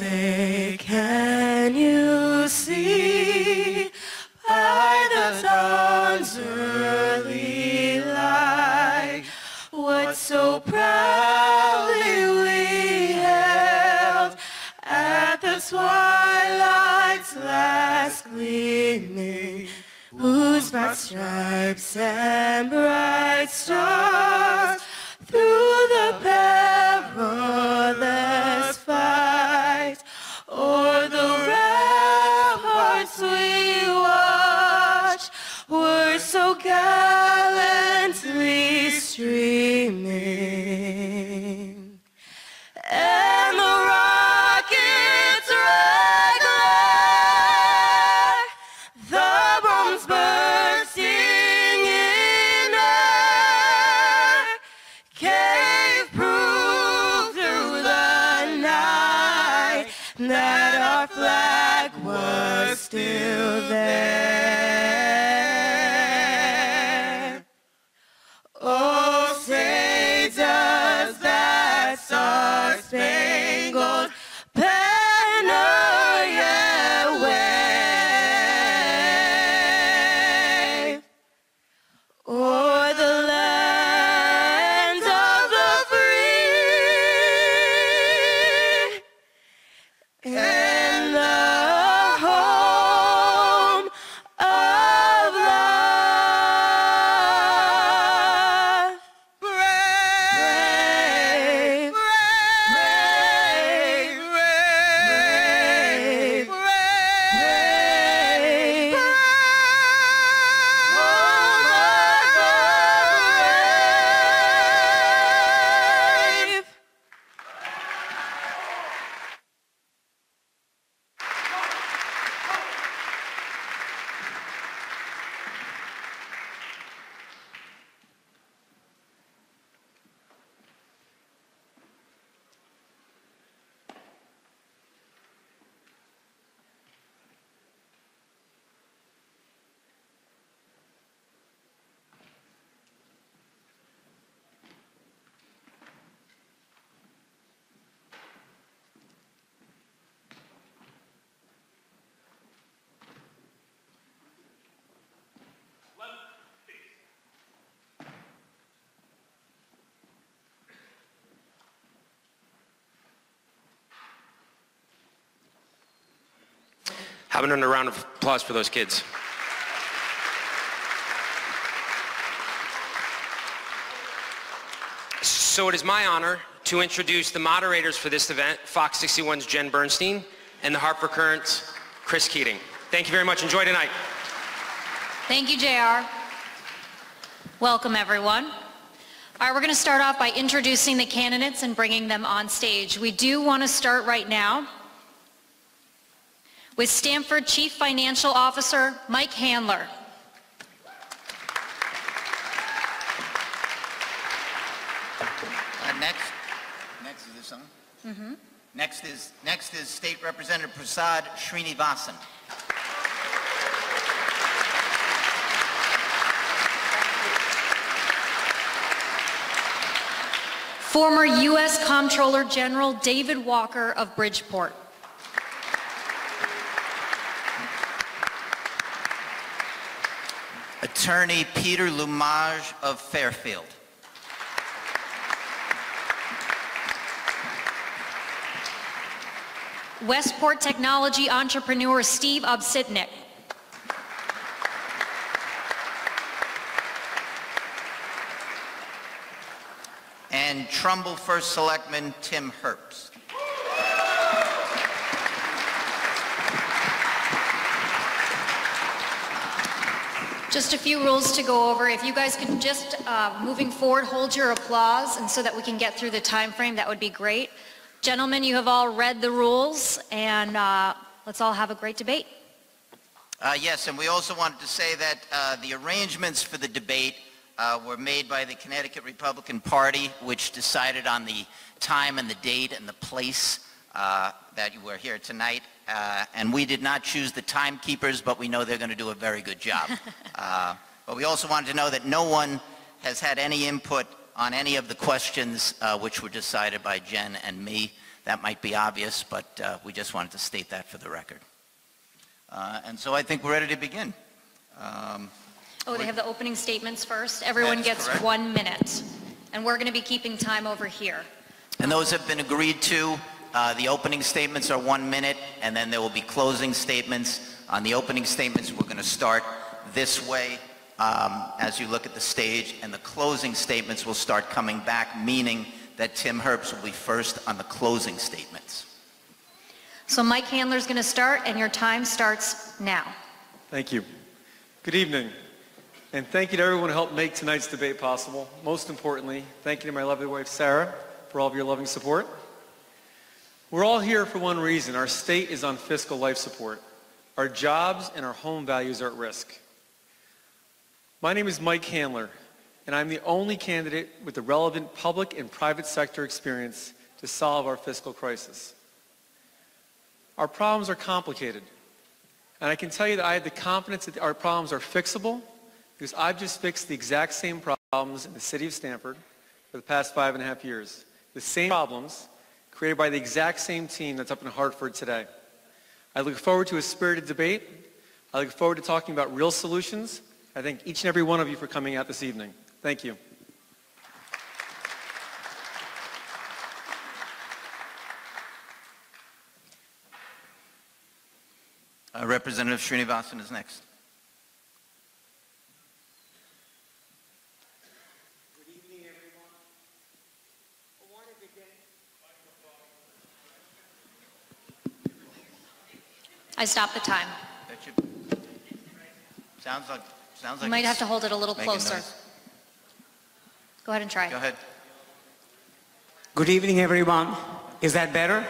say, Have another round of applause for those kids. So it is my honor to introduce the moderators for this event, Fox 61's Jen Bernstein and the Hartford Courant's Chris Keating. Thank you very much. Enjoy tonight. Thank you, JR. Welcome, everyone. All right, we're going to start off by introducing the candidates and bringing them on stage. We do want to start right now with Stamford Chief Financial Officer Mike Handler. Uh, next, next is this on? Next is, next is State Representative Prasad Srinivasan. Former U.S. Comptroller General David Walker of Bridgeport. Attorney Peter Lumaj of Fairfield. Westport technology entrepreneur Steve Obsitnik. And Trumbull First Selectman Tim Herbst. Just a few rules to go over. If you guys could just, uh, moving forward, hold your applause, and so that we can get through the time frame, that would be great. Gentlemen, you have all read the rules, and uh, let's all have a great debate. Uh, Yes, and we also wanted to say that uh, the arrangements for the debate uh, were made by the Connecticut Republican Party, which decided on the time and the date and the place uh, that you were here tonight. Uh, And we did not choose the timekeepers, but we know they're going to do a very good job. Uh, But we also wanted to know that no one has had any input on any of the questions uh, which were decided by Jen and me. That might be obvious, but uh, we just wanted to state that for the record. Uh, And so I think we're ready to begin. Um, Oh, they have the opening statements first. Everyone gets correct. one minute. And we're going to be keeping time over here. And those have been agreed to. Uh, The opening statements are one minute, and then there will be closing statements. On the opening statements, we're going to start this way um, as you look at the stage, and the closing statements will start coming back, meaning that Tim Herbst will be first on the closing statements. So Mike Handler is going to start, and your time starts now. Thank you. Good evening. And thank you to everyone who helped make tonight's debate possible. Most importantly, thank you to my lovely wife, Sarah, for all of your loving support. We're all here for one reason. Our state is on fiscal life support. Our jobs and our home values are at risk. My name is Mike Handler, and I'm the only candidate with the relevant public and private sector experience to solve our fiscal crisis. Our problems are complicated. And I can tell you that I have the confidence that our problems are fixable because I've just fixed the exact same problems in the city of Stamford for the past five and a half years. The same problems created by the exact same team that's up in Hartford today. I look forward to a spirited debate. I look forward to talking about real solutions. I thank each and every one of you for coming out this evening. Thank you. Uh, Representative Srinivasan is next. I stopped the time. That should- Sounds like, sounds like. You might have to hold it a little closer. noise. Go ahead and try. Go ahead. Good evening, everyone. Is that better?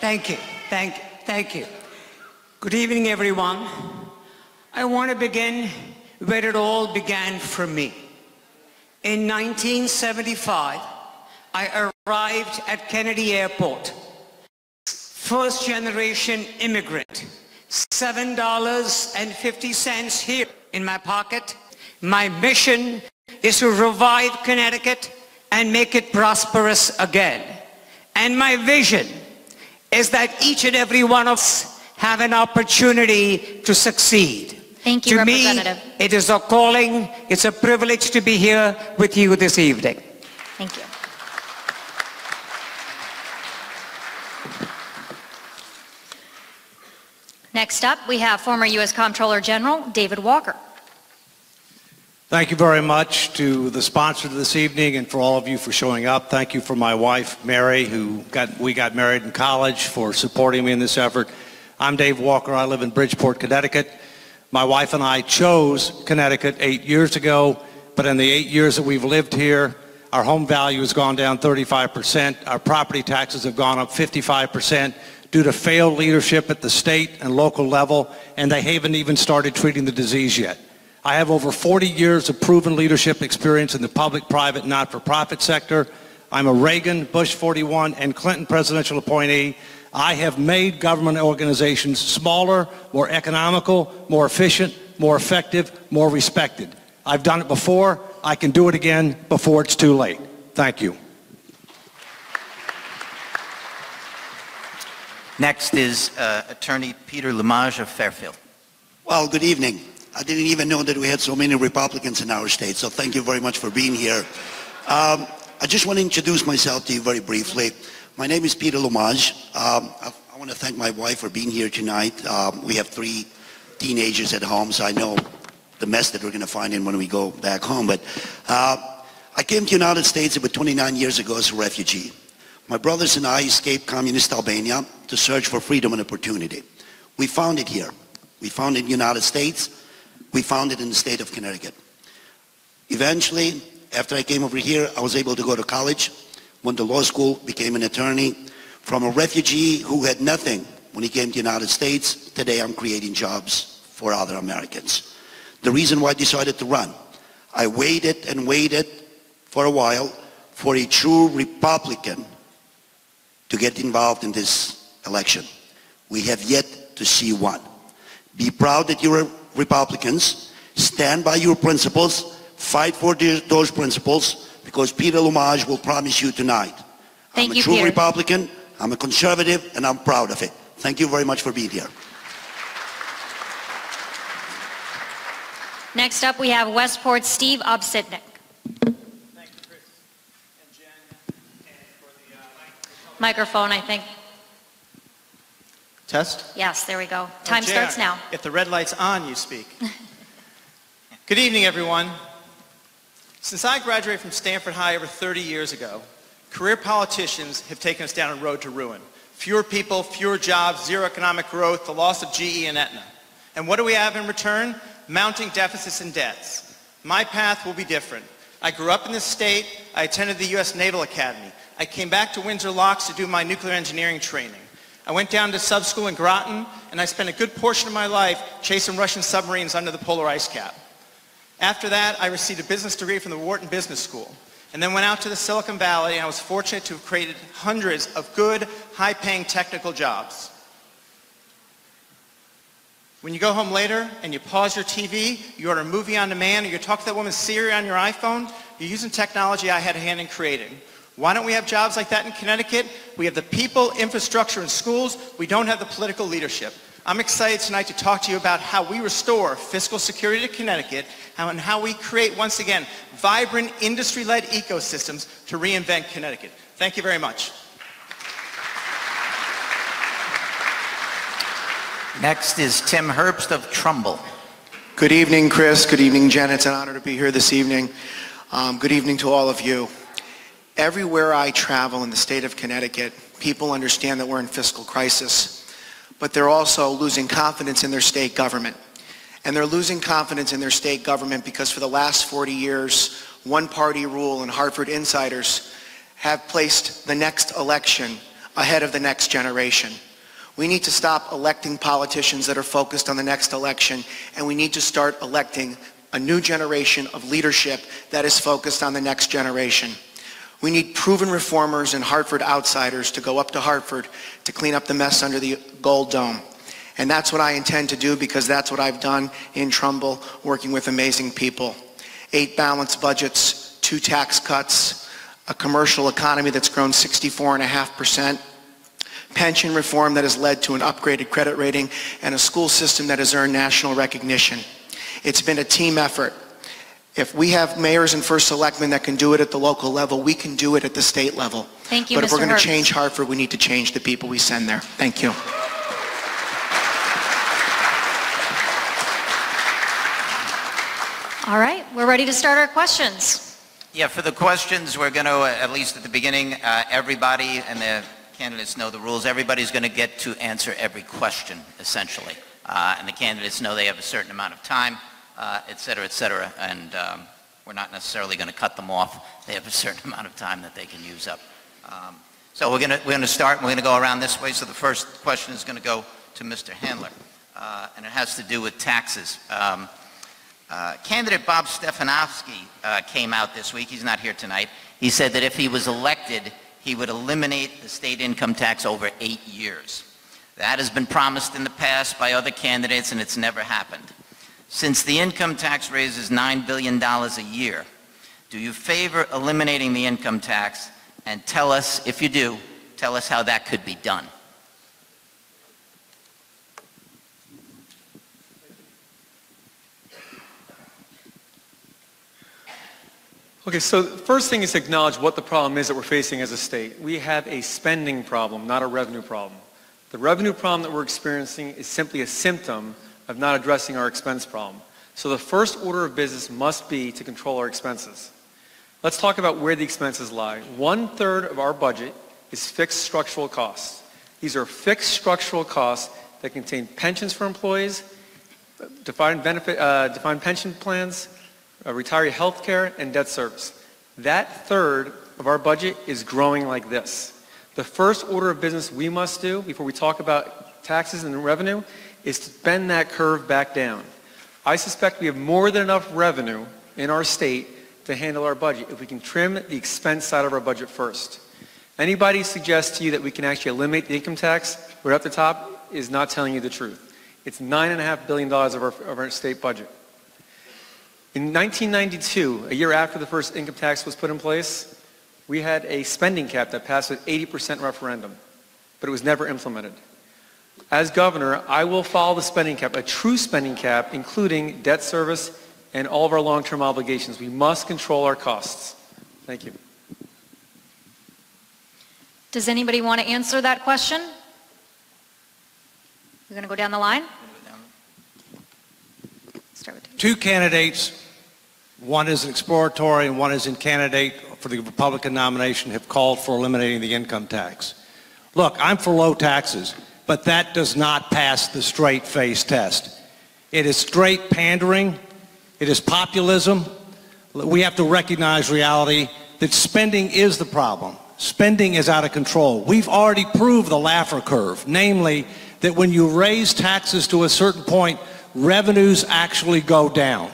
Thank you. Thank you. Thank you. Good evening, everyone. I want to begin where it all began for me. In 1975, I arrived at Kennedy Airport. First generation immigrant. $7.50 here in my pocket. My mission is to revive Connecticut and make it prosperous again. And my vision is that each and every one of us have an opportunity to succeed. Thank you, to Representative. me, it is a calling, it's a privilege to be here with you this evening. Thank you. Next up, we have former U.S. Comptroller General David Walker. Thank you very much to the sponsor of this evening and for all of you for showing up. Thank you for my wife, Mary, who got, we got married in college, for supporting me in this effort. I'm Dave Walker. I live in Bridgeport, Connecticut. My wife and I chose Connecticut eight years ago, but in the eight years that we've lived here, our home value has gone down 35%. Our property taxes have gone up 55% due to failed leadership at the state and local level, and they haven't even started treating the disease yet. I have over 40 years of proven leadership experience in the public, private, not-for-profit sector. I'm a Reagan, Bush 41, and Clinton presidential appointee. I have made government organizations smaller, more economical, more efficient, more effective, more respected. I've done it before. I can do it again before it's too late. Thank you. Next is uh, Attorney Peter Lumaj of Fairfield. Well, good evening. I didn't even know that we had so many Republicans in our state, so thank you very much for being here. Um, I just want to introduce myself to you very briefly. My name is Peter Lumaj. Um, I, I want to thank my wife for being here tonight. Um, we have three teenagers at home, so I know the mess that we're going to find in when we go back home. But uh, I came to the United States about 29 years ago as a refugee. My brothers and I escaped communist Albania to search for freedom and opportunity. We found it here. We found it in the United States. We found it in the state of Connecticut. Eventually, after I came over here, I was able to go to college, went to law school, became an attorney. From a refugee who had nothing when he came to the United States, today I'm creating jobs for other Americans. The reason why I decided to run, I waited and waited for a while for a true Republican to get involved in this election. We have yet to see one. Be proud that you're Republicans. Stand by your principles. Fight for those principles because Peter Lumaj will promise you tonight. Thank I'm you, a true Peter. Republican. I'm a conservative and I'm proud of it. Thank you very much for being here. Next up, we have Westport Steve Obsitnik. Microphone, I think. Test? Yes, there we go. Oh, Time Oh, starts now. If the red light's on, you speak. Good evening, everyone. Since I graduated from Stamford High over 30 years ago, career politicians have taken us down a road to ruin. Fewer people, fewer jobs, zero economic growth, the loss of GE and Aetna. And what do we have in return? Mounting deficits and debts. My path will be different. I grew up in this state. I attended the U.S. Naval Academy. I came back to Windsor Locks to do my nuclear engineering training. I went down to sub school in Groton, and I spent a good portion of my life chasing Russian submarines under the polar ice cap. After that, I received a business degree from the Wharton Business School, and then went out to the Silicon Valley, and I was fortunate to have created hundreds of good, high-paying technical jobs. When you go home later and you pause your TV, you order a movie on demand, or you talk to that woman Siri on your iPhone, you're using technology I had a hand in creating. Why don't we have jobs like that in Connecticut? We have the people, infrastructure, and schools. We don't have the political leadership. I'm excited tonight to talk to you about how we restore fiscal security to Connecticut and how we create, once again, vibrant industry-led ecosystems to reinvent Connecticut. Thank you very much. Next is Tim Herbst of Trumbull. Good evening, Chris. Good evening, Jen. It's an honor to be here this evening. Um, good evening to all of you. Everywhere I travel in the state of Connecticut, people understand that we're in fiscal crisis, but they're also losing confidence in their state government. And they're losing confidence in their state government because for the last 40 years, one-party rule and Hartford insiders have placed the next election ahead of the next generation. We need to stop electing politicians that are focused on the next election, and we need to start electing a new generation of leadership that is focused on the next generation. We need proven reformers and Hartford outsiders to go up to Hartford to clean up the mess under the Gold Dome. And that's what I intend to do because that's what I've done in Trumbull, working with amazing people. Eight balanced budgets, two tax cuts, a commercial economy that's grown 64.5%, pension reform that has led to an upgraded credit rating, and a school system that has earned national recognition. It's been a team effort. If we have mayors and first selectmen that can do it at the local level, we can do it at the state level. Thank you, But if we're Mr. going Herbst. to change Hartford, we need to change the people we send there. Thank you. All right, we're ready to start our questions. Yeah, for the questions, we're going to, at least at the beginning, uh, everybody, and the candidates know the rules, everybody's going to get to answer every question, essentially. Uh, And the candidates know they have a certain amount of time, uh, et cetera, et cetera, and um, we're not necessarily going to cut them off. They have a certain amount of time that they can use up. Um, So we're going to, we're to start, and we're going to go around this way. So the first question is going to go to Mr. Handler, uh, and it has to do with taxes. Um, uh, Candidate Bob Stefanowski uh, came out this week. He's not here tonight. He said that if he was elected, he would eliminate the state income tax over eight years. That has been promised in the past by other candidates, and it's never happened. Since the income tax raises $9 billion a year, do you favor eliminating the income tax? And tell us, if you do, tell us how that could be done. Okay, so first thing is to acknowledge what the problem is that we're facing as a state. We have a spending problem, not a revenue problem. The revenue problem that we're experiencing is simply a symptom of not addressing our expense problem. So the first order of business must be to control our expenses. Let's talk about where the expenses lie. One third of our budget is fixed structural costs. These are fixed structural costs that contain pensions for employees, defined benefit, uh, defined pension plans, uh, retiree health care, and debt service. That third of our budget is growing like this. The first order of business we must do before we talk about taxes and revenue is to bend that curve back down. I suspect we have more than enough revenue in our state to handle our budget if we can trim the expense side of our budget first. Anybody suggest to you that we can actually eliminate the income tax right up the top is not telling you the truth. It's $9.5 billion of our, of our state budget. In 1992, a year after the first income tax was put in place, we had a spending cap that passed with 80% referendum. but it was never implemented. As governor, I will follow the spending cap, a true spending cap, including debt service and all of our long-term obligations. We must control our costs. Thank you. Does anybody want to answer that question? We're going to go down the line? Start with Two candidates, one is an exploratory and one is in candidate for the Republican nomination, have called for eliminating the income tax. Look, I'm for low taxes, but that does not pass the straight face test. It is straight pandering. It is populism. We have to recognize reality that spending is the problem. Spending is out of control. We've already proved the Laffer curve, namely that when you raise taxes to a certain point, revenues actually go down.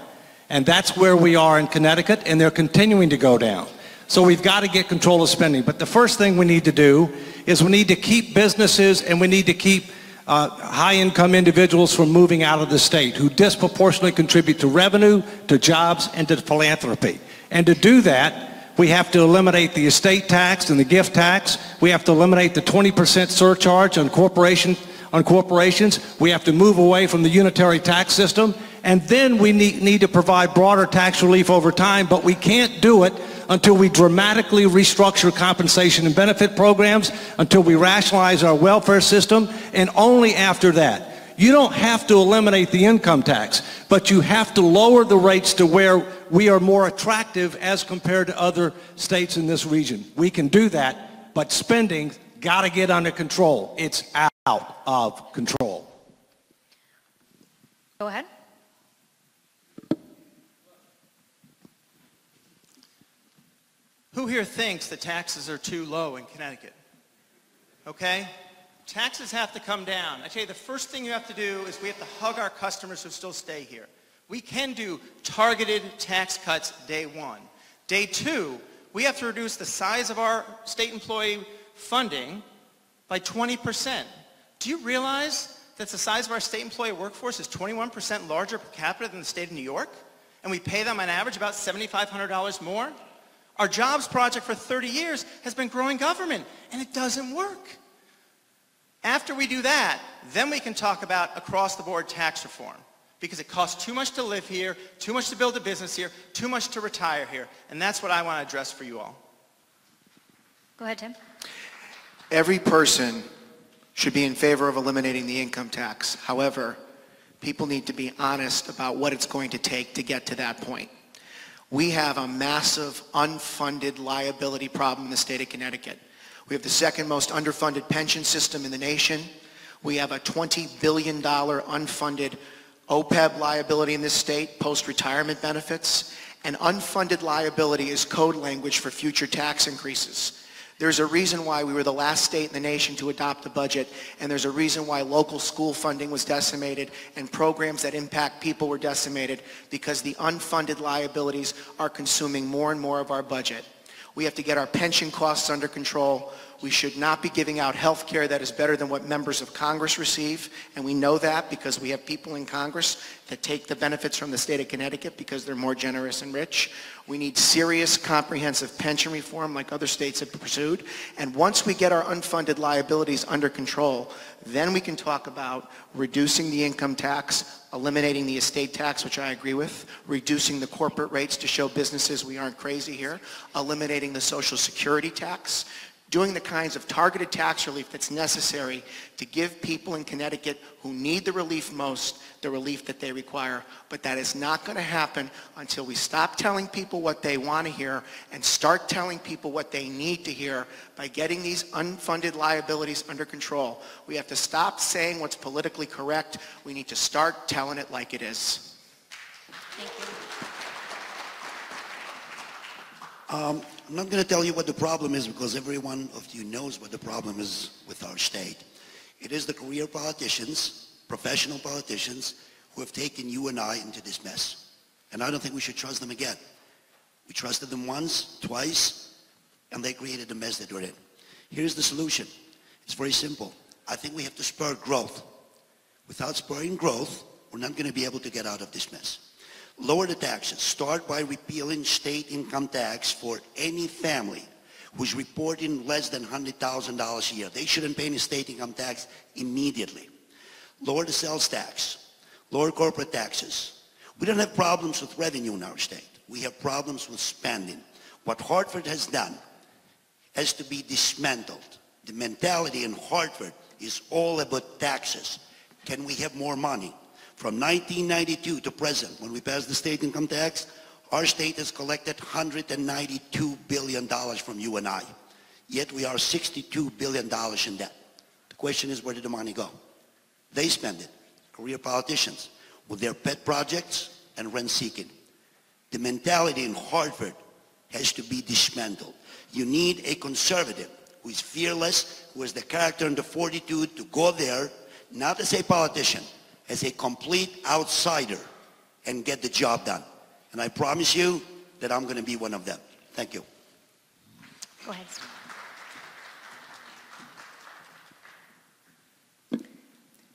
And that's where we are in Connecticut, and they're continuing to go down. So we've got to get control of spending. But the first thing we need to do is we need to keep businesses and we need to keep uh, high-income individuals from moving out of the state who disproportionately contribute to revenue, to jobs, and to philanthropy. And to do that, we have to eliminate the estate tax and the gift tax. We have to eliminate the 20% surcharge on corporation on corporations. We have to move away from the unitary tax system. And then we need, need to provide broader tax relief over time, but we can't do it until we dramatically restructure compensation and benefit programs, until we rationalize our welfare system, and only after that. You don't have to eliminate the income tax, but you have to lower the rates to where we are more attractive as compared to other states in this region. We can do that, but spending got to get under control. It's out of control. Go ahead. Who here thinks the taxes are too low in Connecticut? Okay? Taxes have to come down. I tell you, the first thing you have to do is we have to hug our customers who still stay here. We can do targeted tax cuts day one. Day two, we have to reduce the size of our state employee funding by 20%. Do you realize that the size of our state employee workforce is 21% larger per capita than the state of New York? And we pay them on average about $7,500 more? Our jobs project for 30 years has been growing government, and it doesn't work. After we do that, then we can talk about across-the-board tax reform because it costs too much to live here, too much to build a business here, too much to retire here. And that's what I want to address for you all. Go ahead, Tim. Every person should be in favor of eliminating the income tax. However, people need to be honest about what it's going to take to get to that point. We have a massive unfunded liability problem in the state of Connecticut. We have the second most underfunded pension system in the nation. We have a $20 billion unfunded OPEB liability in this state, post-retirement benefits. And unfunded liability is code language for future tax increases. There's a reason why we were the last state in the nation to adopt a budget, and there's a reason why local school funding was decimated and programs that impact people were decimated because the unfunded liabilities are consuming more and more of our budget. We have to get our pension costs under control. We should not be giving out health care that is better than what members of Congress receive, and we know that because we have people in Congress that take the benefits from the state of Connecticut because they're more generous and rich. We need serious, comprehensive pension reform like other states have pursued. And once we get our unfunded liabilities under control, then we can talk about reducing the income tax, eliminating the estate tax, which I agree with, reducing the corporate rates to show businesses we aren't crazy here, eliminating the social security tax, doing the kinds of targeted tax relief that's necessary to give people in Connecticut who need the relief most the relief that they require. But that is not going to happen until we stop telling people what they want to hear and start telling people what they need to hear by getting these unfunded liabilities under control. We have to stop saying what's politically correct. We need to start telling it like it is. Thank you. Um, I'm not going to tell you what the problem is because every one of you knows what the problem is with our state. It is the career politicians, professional politicians, who have taken you and I into this mess. And I don't think we should trust them again. We trusted them once, twice, and they created the mess that we're in. Here's the solution. It's very simple. I think we have to spur growth. Without spurring growth, we're not going to be able to get out of this mess. Lower the taxes. Start by repealing state income tax for any family who's reporting less than $100,000 a year. They shouldn't pay any state income tax immediately. Lower the sales tax, lower corporate taxes. We don't have problems with revenue in our state. We have problems with spending. What Hartford has done has to be dismantled. The mentality in Hartford is all about taxes. Can we have more money? From 1992 to present, when we passed the state income tax, our state has collected $192 billion from you and I. Yet we are $62 billion in debt. The question is, where did the money go? They spend it, career politicians, with their pet projects and rent seeking. The mentality in Hartford has to be dismantled. You need a conservative who is fearless, who has the character and the fortitude to go there, not as a politician, as a complete outsider and get the job done. And I promise you that I'm going to be one of them. Thank you. Go ahead.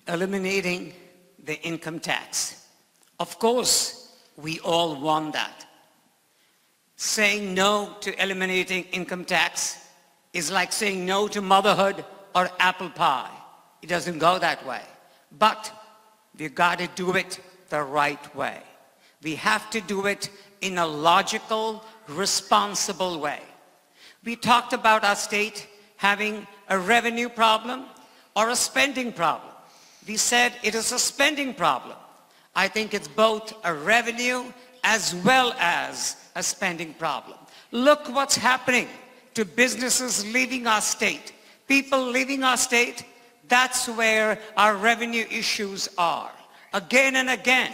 Eliminating the income tax. Of course, we all want that. Saying no to eliminating income tax is like saying no to motherhood or apple pie. It doesn't go that way. But we've got to do it the right way. We have to do it in a logical, responsible way. We talked about our state having a revenue problem or a spending problem. We said it is a spending problem. I think it's both a revenue as well as a spending problem. Look what's happening to businesses leaving our state. People leaving our state, that's where our revenue issues are. Again and again,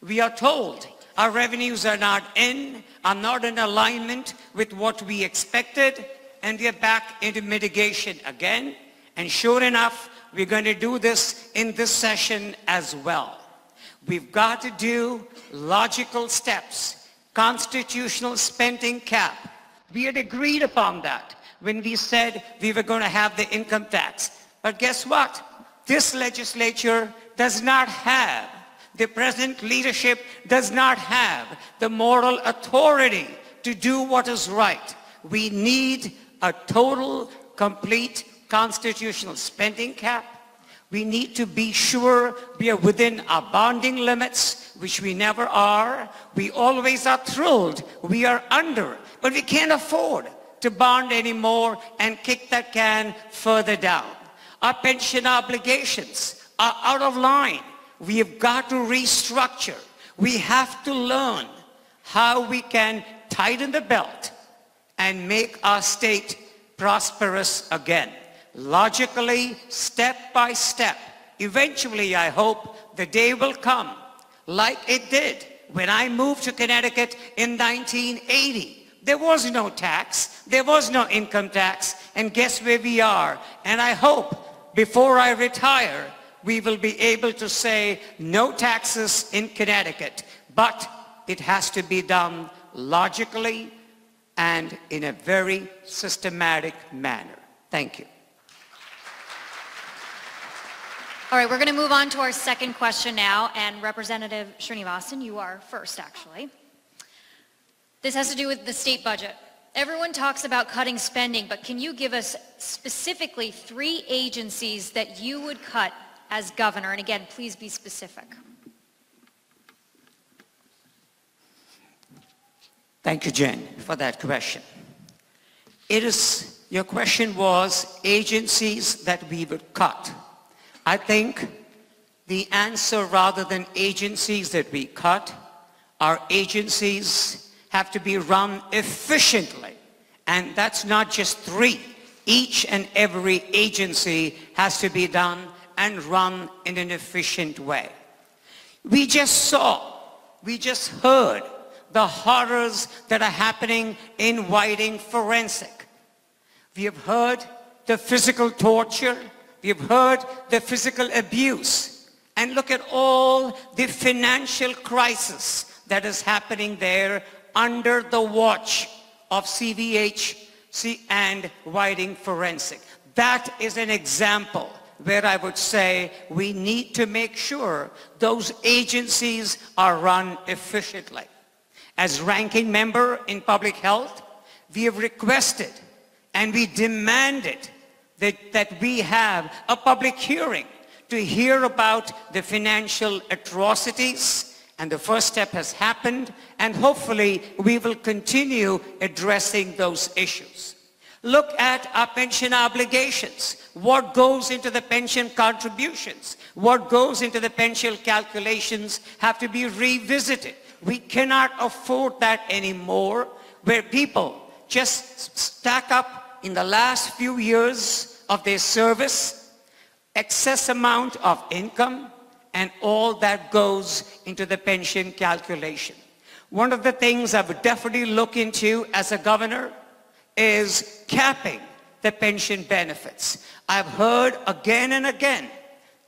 we are told our revenues are not in, are not in alignment with what we expected, and we are back into mitigation again. And sure enough, we're going to do this in this session as well. We've got to do logical steps, constitutional spending cap. We had agreed upon that when we said we were going to have the income tax. But guess what? This legislature does not have, the present leadership does not have the moral authority to do what is right. We need a total, complete constitutional spending cap. We need to be sure we are within our bonding limits, which we never are. We always are thrilled we are under, but we can't afford to bond anymore and kick that can further down. Our pension obligations are out of line. We have got to restructure. We have to learn how we can tighten the belt and make our state prosperous again logically, step by step. Eventually, I hope the day will come like it did when I moved to Connecticut in 1980. There was no tax. There was no income tax. And guess where we are? And I hope before I retire, we will be able to say no taxes in Connecticut. But it has to be done logically and in a very systematic manner. Thank you. All right, we're going to move on to our second question now, and Representative Srinivasan, you are first, actually. This has to do with the state budget. Everyone talks about cutting spending, but can you give us specifically three agencies that you would cut as governor? And again, please be specific. Thank you, Jen, for that question. It is, your question was agencies that we would cut. I think the answer rather than agencies that we cut, are agencies have to be run efficiently. And that's not just three. Each and every agency has to be done and run in an efficient way. We just saw, we just heard the horrors that are happening in Whiting Forensic. We have heard the physical torture, We've heard the physical abuse. And look at all the financial crisis that is happening there under the watch of CVH and Whiting Forensic. That is an example where I would say we need to make sure those agencies are run efficiently. As ranking member in public health, we have requested and we demanded that, that we have a public hearing to hear about the financial atrocities. And the first step has happened, and hopefully we will continue addressing those issues. Look at our pension obligations. What goes into the pension contributions? What goes into the pension calculations have to be revisited. We cannot afford that anymore where people just stack up in the last few years of their service, excess amount of income, and all that goes into the pension calculation. One of the things I would definitely look into as a governor is capping the pension benefits. I've heard again and again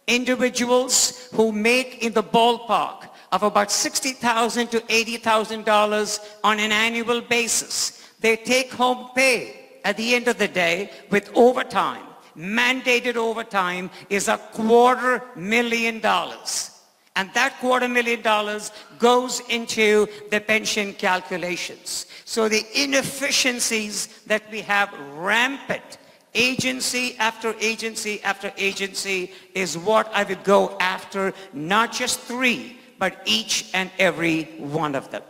individuals who make in the ballpark of about $60,000 to $80,000 on an annual basis. They take-home pay at the end of the day with overtime, mandated overtime, is a quarter million dollars. And that quarter million dollars goes into the pension calculations. So the inefficiencies that we have rampant, agency after agency after agency, is what I would go after, not just three, but each and every one of them.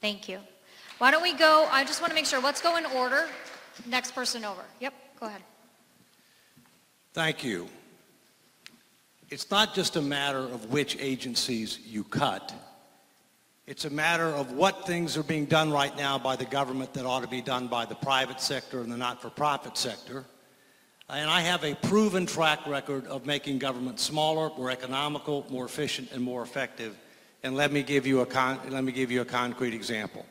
Thank you. Why don't we go, I just want to make sure, let's go in order. Next person over. Yep, go ahead. Thank you. It's not just a matter of which agencies you cut. It's a matter of what things are being done right now by the government that ought to be done by the private sector and the not-for-profit sector. And I have a proven track record of making government smaller, more economical, more efficient, and more effective. And let me give you a, con- let me give you a concrete example.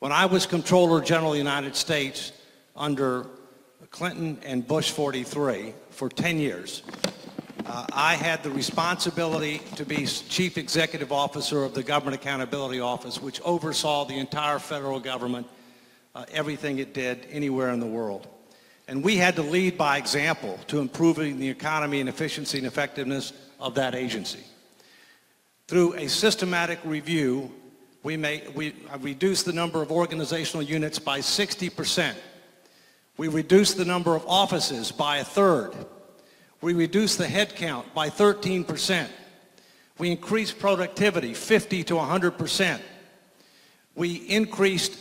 When I was Comptroller General of the United States under Clinton and Bush 43 for 10 years, uh, I had the responsibility to be Chief Executive Officer of the Government Accountability Office, which oversaw the entire federal government, uh, everything it did anywhere in the world. And we had to lead by example to improving the economy and efficiency and effectiveness of that agency. Through a systematic review, we, may, we reduced the number of organizational units by 60%. We reduced the number of offices by a third. We reduced the headcount by 13%. We increased productivity 50 to 100%. We increased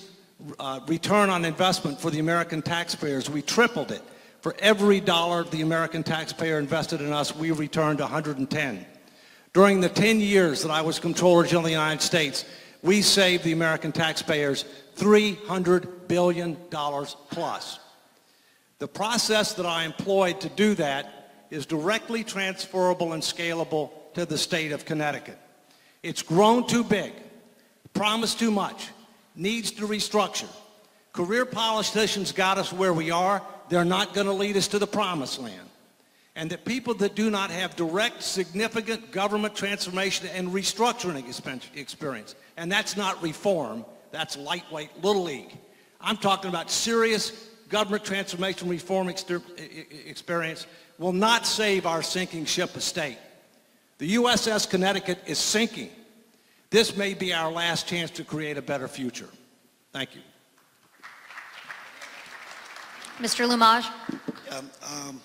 uh, return on investment for the American taxpayers. We tripled it. For every dollar the American taxpayer invested in us, we returned 110. During the 10 years that I was Comptroller General of the United States, we saved the American taxpayers $300 billion plus. The process that I employed to do that is directly transferable and scalable to the state of Connecticut. It's grown too big, promised too much, needs to restructure. Career politicians got us where we are. They're not going to lead us to the promised land. And that people that do not have direct, significant government transformation and restructuring experience, and that's not reform, that's lightweight little league. I'm talking about serious government transformation reform experience will not save our sinking ship of state. The USS Connecticut is sinking. This may be our last chance to create a better future. Thank you. Mr. Lumaj? Um, um,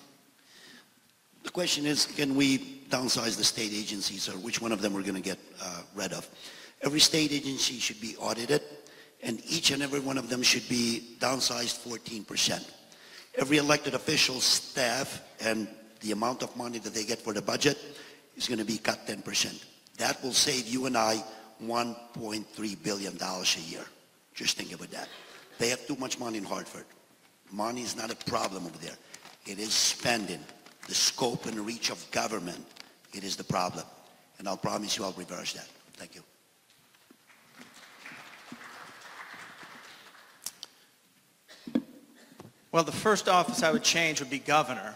the question is, can we downsize the state agencies or which one of them we're going to get uh, rid of? Every state agency should be audited and each and every one of them should be downsized 14%. Every elected official, staff, and the amount of money that they get for the budget is going to be cut 10%. That will save you and I $1.3 billion a year. Just think about that. They have too much money in Hartford. Money is not a problem over there. It is spending, the scope and reach of government. It is the problem. And I'll promise you I'll reverse that. Thank you. Well, the first office I would change would be governor.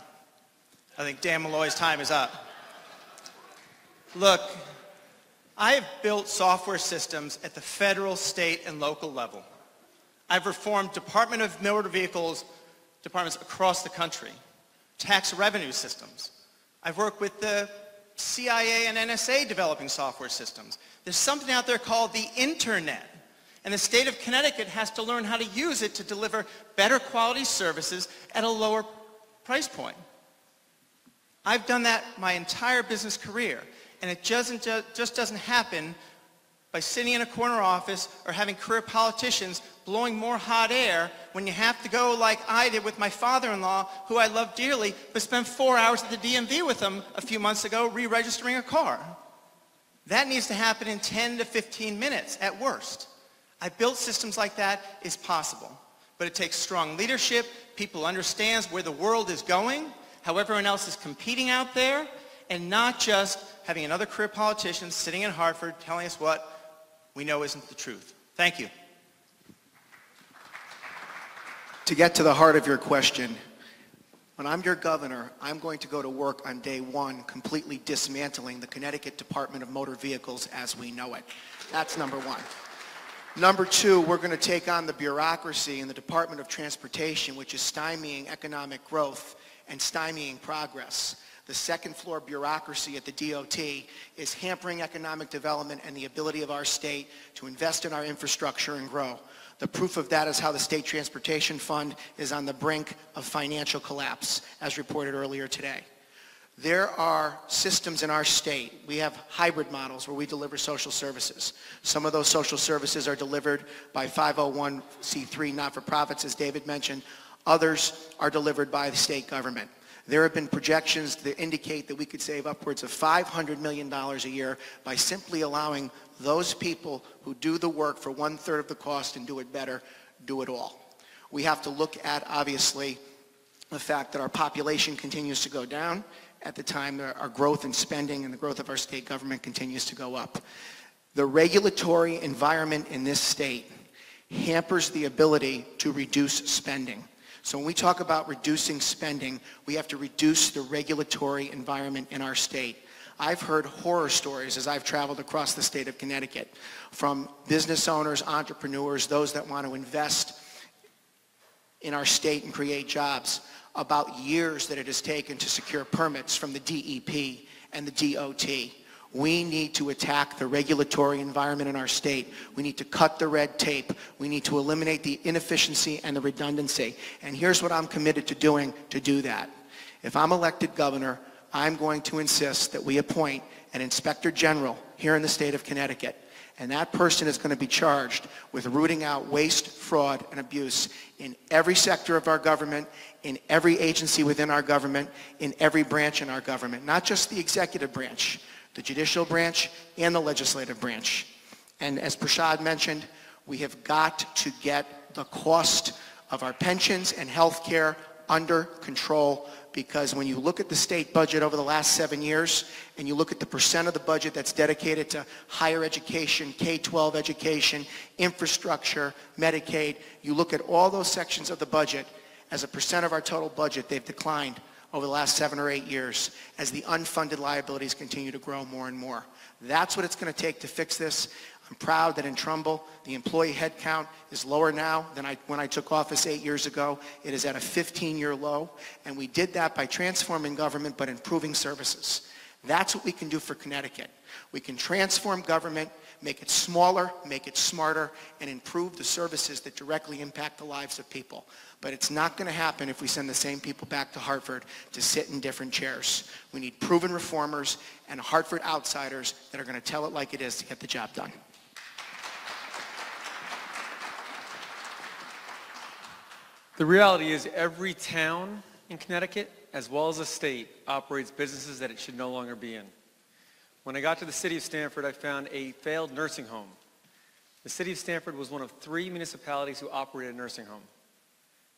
I think Dan Malloy's time is up. Look, I have built software systems at the federal, state, and local level. I've reformed Department of Motor Vehicles departments across the country, tax revenue systems. I've worked with the CIA and NSA developing software systems. There's something out there called the internet. And the state of Connecticut has to learn how to use it to deliver better quality services at a lower price point. I've done that my entire business career, and it just doesn't happen by sitting in a corner office or having career politicians blowing more hot air when you have to go like I did with my father-in-law, who I love dearly, but spent four hours at the DMV with him a few months ago re-registering a car. That needs to happen in 10 to 15 minutes at worst. I built systems like that is possible. But it takes strong leadership, people understands where the world is going, how everyone else is competing out there, and not just having another career politician sitting in Hartford telling us what we know isn't the truth. Thank you. To get to the heart of your question, when I'm your governor, I'm going to go to work on day one completely dismantling the Connecticut Department of Motor Vehicles as we know it. That's number one. Number two, we're going to take on the bureaucracy in the Department of Transportation, which is stymieing economic growth and stymieing progress the second floor bureaucracy at the DOT is hampering economic development and the ability of our state to invest in our infrastructure and grow. The proof of that is how the State Transportation Fund is on the brink of financial collapse, as reported earlier today. There are systems in our state. We have hybrid models where we deliver social services. Some of those social services are delivered by 501c3 not-for-profits, as David mentioned. Others are delivered by the state government. There have been projections that indicate that we could save upwards of $500 million a year by simply allowing those people who do the work for one-third of the cost and do it better, do it all. We have to look at, obviously, the fact that our population continues to go down at the time our growth in spending and the growth of our state government continues to go up. The regulatory environment in this state hampers the ability to reduce spending. So when we talk about reducing spending, we have to reduce the regulatory environment in our state. I've heard horror stories as I've traveled across the state of Connecticut from business owners, entrepreneurs, those that want to invest in our state and create jobs about years that it has taken to secure permits from the DEP and the DOT. We need to attack the regulatory environment in our state. We need to cut the red tape. We need to eliminate the inefficiency and the redundancy. And here's what I'm committed to doing to do that. If I'm elected governor, I'm going to insist that we appoint an inspector general here in the state of Connecticut. And that person is going to be charged with rooting out waste, fraud, and abuse in every sector of our government, in every agency within our government, in every branch in our government, not just the executive branch the judicial branch and the legislative branch. And as Prasad mentioned, we have got to get the cost of our pensions and health care under control because when you look at the state budget over the last seven years and you look at the percent of the budget that's dedicated to higher education, K-12 education, infrastructure, Medicaid, you look at all those sections of the budget, as a percent of our total budget, they've declined over the last seven or eight years as the unfunded liabilities continue to grow more and more. That's what it's going to take to fix this. I'm proud that in Trumbull, the employee headcount is lower now than I, when I took office eight years ago. It is at a 15-year low, and we did that by transforming government but improving services. That's what we can do for Connecticut. We can transform government, make it smaller, make it smarter, and improve the services that directly impact the lives of people. But it's not going to happen if we send the same people back to Hartford to sit in different chairs. We need proven reformers and Hartford outsiders that are going to tell it like it is to get the job done. The reality is every town in Connecticut, as well as the state, operates businesses that it should no longer be in. When I got to the city of Stamford, I found a failed nursing home. The city of Stamford was one of three municipalities who operated a nursing home.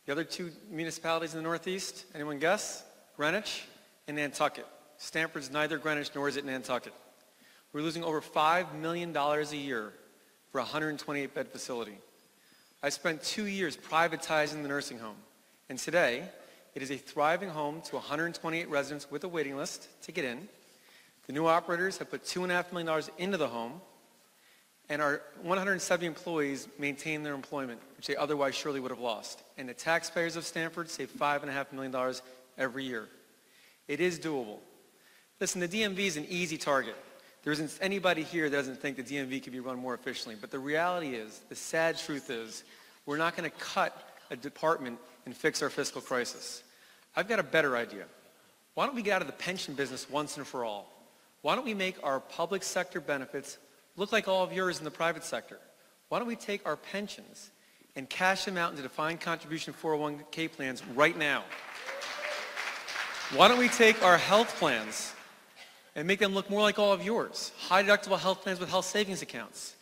The other two municipalities in the Northeast, anyone guess? Greenwich and Nantucket. Stamford's neither Greenwich nor is it Nantucket. We're losing over $5 million a year for a 128-bed facility. I spent two years privatizing the nursing home, and today it is a thriving home to 128 residents with a waiting list to get in. The new operators have put $2.5 million into the home, and our 170 employees maintain their employment, which they otherwise surely would have lost. And the taxpayers of Stamford save $5.5 million every year. It is doable. Listen, the DMV is an easy target. There isn't anybody here that doesn't think the DMV could be run more efficiently. But the reality is, the sad truth is, we're not going to cut a department and fix our fiscal crisis. I've got a better idea. Why don't we get out of the pension business once and for all? Why don't we make our public sector benefits look like all of yours in the private sector? Why don't we take our pensions and cash them out into defined contribution 401k plans right now? Why don't we take our health plans and make them look more like all of yours? High deductible health plans with health savings accounts.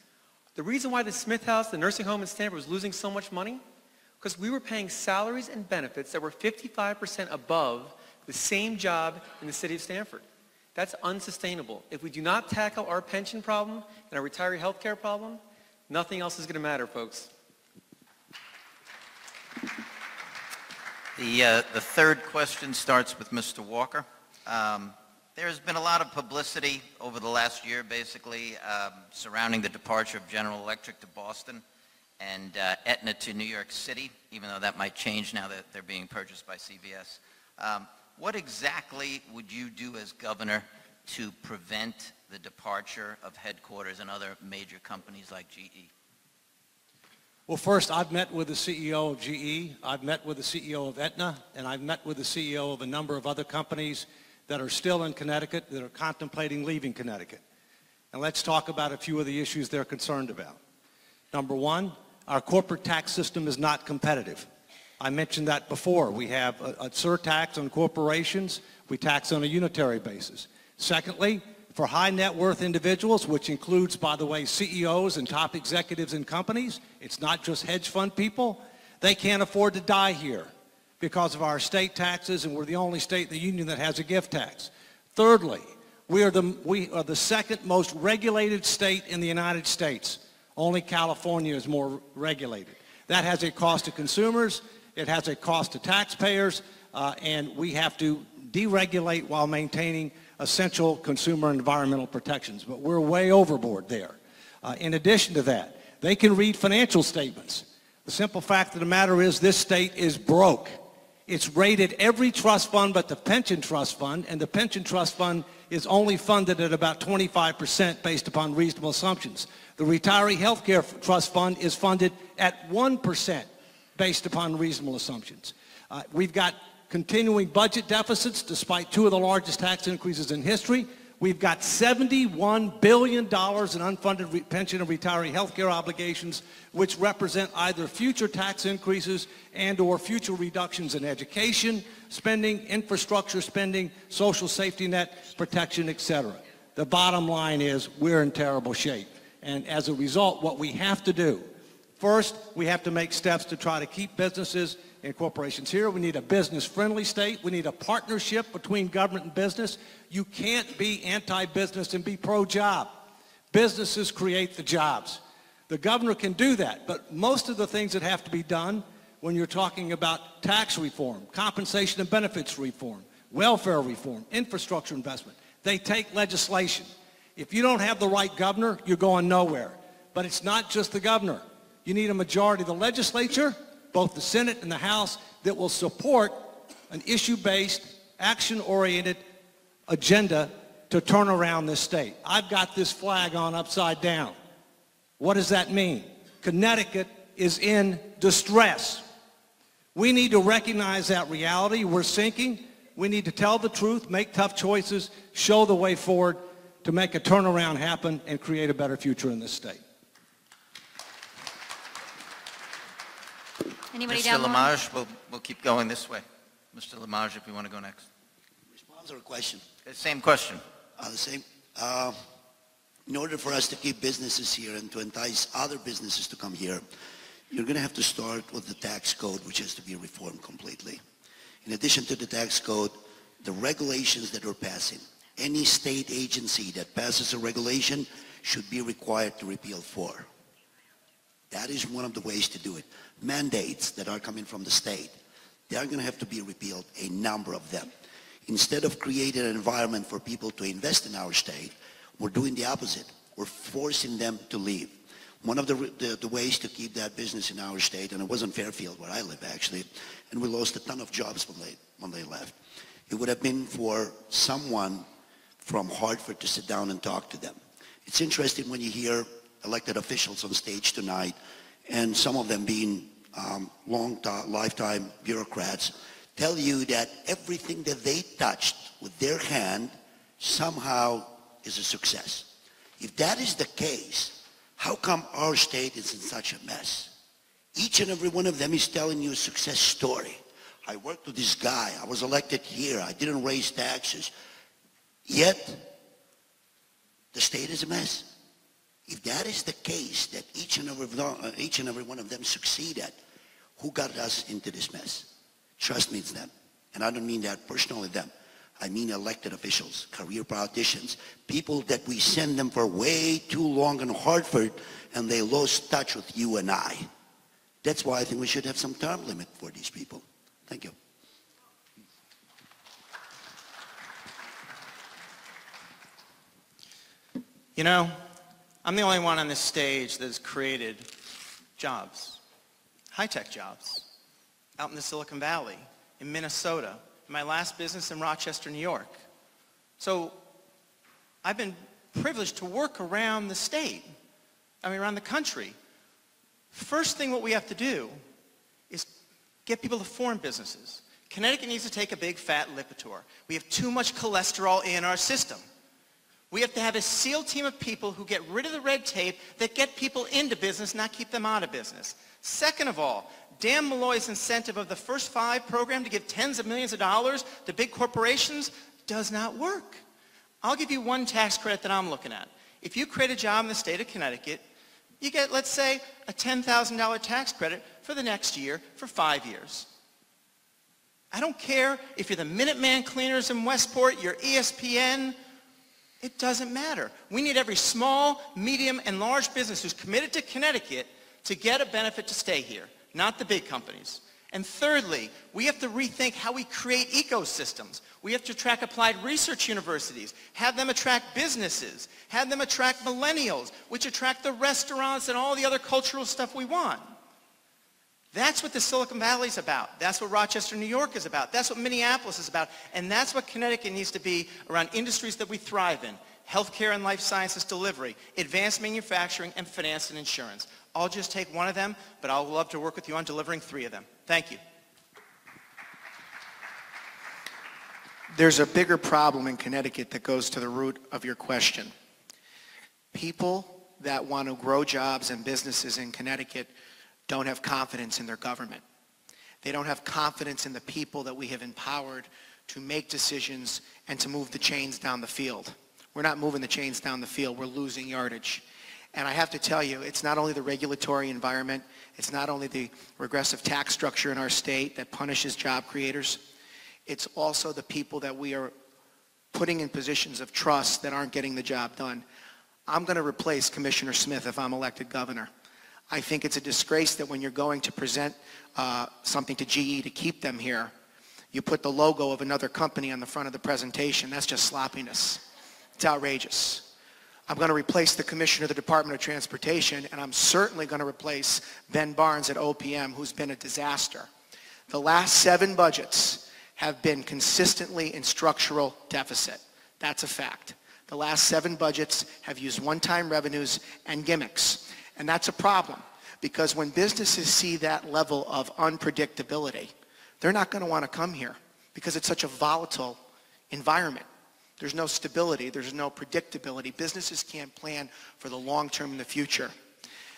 The reason why the Smith House, the nursing home in Stamford, was losing so much money, because we were paying salaries and benefits that were 55% above the same job in the city of Stamford. That's unsustainable. If we do not tackle our pension problem and our retiree health care problem, nothing else is going to matter, folks. The, uh, the third question starts with Mr. Walker. Um, there's been a lot of publicity over the last year, basically, um, surrounding the departure of General Electric to Boston and uh, Aetna to New York City, even though that might change now that they're being purchased by CVS. Um, what exactly would you do as governor to prevent the departure of headquarters and other major companies like? GE? Well, first, I've met with the CEO of GE, I've met with the CEO of Aetna, and I've met with the CEO of a number of other companies that are still in Connecticut that are contemplating leaving Connecticut. And let's talk about a few of the issues they're concerned about. Number one, our corporate tax system is not competitive. I mentioned that before. We have a, a surtax on corporations. We tax on a unitary basis. Secondly, for high net worth individuals, which includes, by the way, CEOs and top executives in companies, it's not just hedge fund people, they can't afford to die here because of our state taxes, and we're the only state in the union that has a gift tax. Thirdly, we are the, we are the second most regulated state in the United States. Only California is more regulated. That has a cost to consumers, it has a cost to taxpayers, uh, and we have to deregulate while maintaining essential consumer environmental protections. But we're way overboard there. Uh, in addition to that, they can read financial statements. The simple fact of the matter is this state is broke. It's rated every trust fund but the pension trust fund, and the pension trust fund is only funded at about 25% based upon reasonable assumptions. The retiree health care trust fund is funded at 1% based upon reasonable assumptions. Uh, we've got continuing budget deficits despite two of the largest tax increases in history. We've got $71 billion in unfunded pension and retiree health care obligations, which represent either future tax increases and or future reductions in education spending, infrastructure spending, social safety net protection, etc. The bottom line is we're in terrible shape. And as a result, what we have to do, first, we have to make steps to try to keep businesses and corporations here. We need a business-friendly state. We need a partnership between government and business. You can't be anti-business and be pro-job. Businesses create the jobs. The governor can do that, but most of the things that have to be done when you're talking about tax reform, compensation and benefits reform, welfare reform, infrastructure investment, they take legislation. If you don't have the right governor, you're going nowhere. But it's not just the governor. You need a majority of the legislature both the Senate and the House, that will support an issue-based, action-oriented agenda to turn around this state. I've got this flag on upside down. What does that mean? Connecticut is in distress. We need to recognize that reality. We're sinking. We need to tell the truth, make tough choices, show the way forward to make a turnaround happen and create a better future in this state. Anybody Mr. down the? Lumaj, we'll, we'll keep going this way. Mr. Lumaj, if you want to go next. Response or a question? Same question. Uh, the same. Uh, in order for us to keep businesses here and to entice other businesses to come here, you're going to have to start with the tax code, which has to be reformed completely. In addition to the tax code, the regulations that are passing, any state agency that passes a regulation should be required to repeal four. That is one of the ways to do it. Mandates that are coming from the state, they are going to have to be repealed, a number of them. Instead of creating an environment for people to invest in our state, we're doing the opposite. We're forcing them to leave. One of the, the, the ways to keep that business in our state, and it was in Fairfield where I live actually, and we lost a ton of jobs when they, when they left. It would have been for someone from Hartford to sit down and talk to them. It's interesting when you hear elected officials on stage tonight, and some of them being um, long lifetime bureaucrats, tell you that everything that they touched with their hand somehow is a success. If that is the case, how come our state is in such a mess? Each and every one of them is telling you a success story. I worked with this guy. I was elected here. I didn't raise taxes. Yet, the state is a mess. If that is the case, that each and every, uh, each and every one of them succeeded, who got us into this mess? Trust me, it's them. And I don't mean that personally them. I mean elected officials, career politicians, people that we send them for way too long in Hartford and they lost touch with you and I. That's why I think we should have some term limit for these people. Thank you. You know, I'm the only one on this stage that has created jobs, high-tech jobs, out in the Silicon Valley, in Minnesota, in my last business in Rochester, New York. So I've been privileged to work around the state, I mean around the country. First thing what we have to do is get people to form businesses. Connecticut needs to take a big fat Lipitor. We have too much cholesterol in our system. We have to have a SEAL team of people who get rid of the red tape that get people into business, not keep them out of business. Second of all, Dan Malloy's incentive of the first five program to give tens of millions of dollars to big corporations does not work. I'll give you one tax credit that I'm looking at. If you create a job in the state of Connecticut, you get, let's say, a $10,000 tax credit for the next year for five years. I don't care if you're the Minuteman Cleaners in Westport, you're ESPN, it doesn't matter. We need every small, medium, and large business who's committed to Connecticut to get a benefit to stay here, not the big companies. And thirdly, we have to rethink how we create ecosystems. We have to attract applied research universities, have them attract businesses, have them attract millennials, which attract the restaurants and all the other cultural stuff we want. That's what the Silicon Valley is about. That's what Rochester, New York is about. That's what Minneapolis is about. And that's what Connecticut needs to be around industries that we thrive in. Healthcare and life sciences delivery, advanced manufacturing, and finance and insurance. I'll just take one of them, but I'll love to work with you on delivering three of them. Thank you. There's a bigger problem in Connecticut that goes to the root of your question. People that want to grow jobs and businesses in Connecticut don't have confidence in their government. They don't have confidence in the people that we have empowered to make decisions and to move the chains down the field. We're not moving the chains down the field. We're losing yardage. And I have to tell you, it's not only the regulatory environment, it's not only the regressive tax structure in our state that punishes job creators, it's also the people that we are putting in positions of trust that aren't getting the job done. I'm going to replace Commissioner Smith if I'm elected governor. I think it's a disgrace that when you're going to present uh, something to GE to keep them here, you put the logo of another company on the front of the presentation. That's just sloppiness. It's outrageous. I'm going to replace the commissioner of the Department of Transportation, and I'm certainly going to replace Ben Barnes at OPM, who's been a disaster. The last seven budgets have been consistently in structural deficit. That's a fact. The last seven budgets have used one-time revenues and gimmicks. And that's a problem because when businesses see that level of unpredictability, they're not going to want to come here because it's such a volatile environment. There's no stability. There's no predictability. Businesses can't plan for the long term in the future.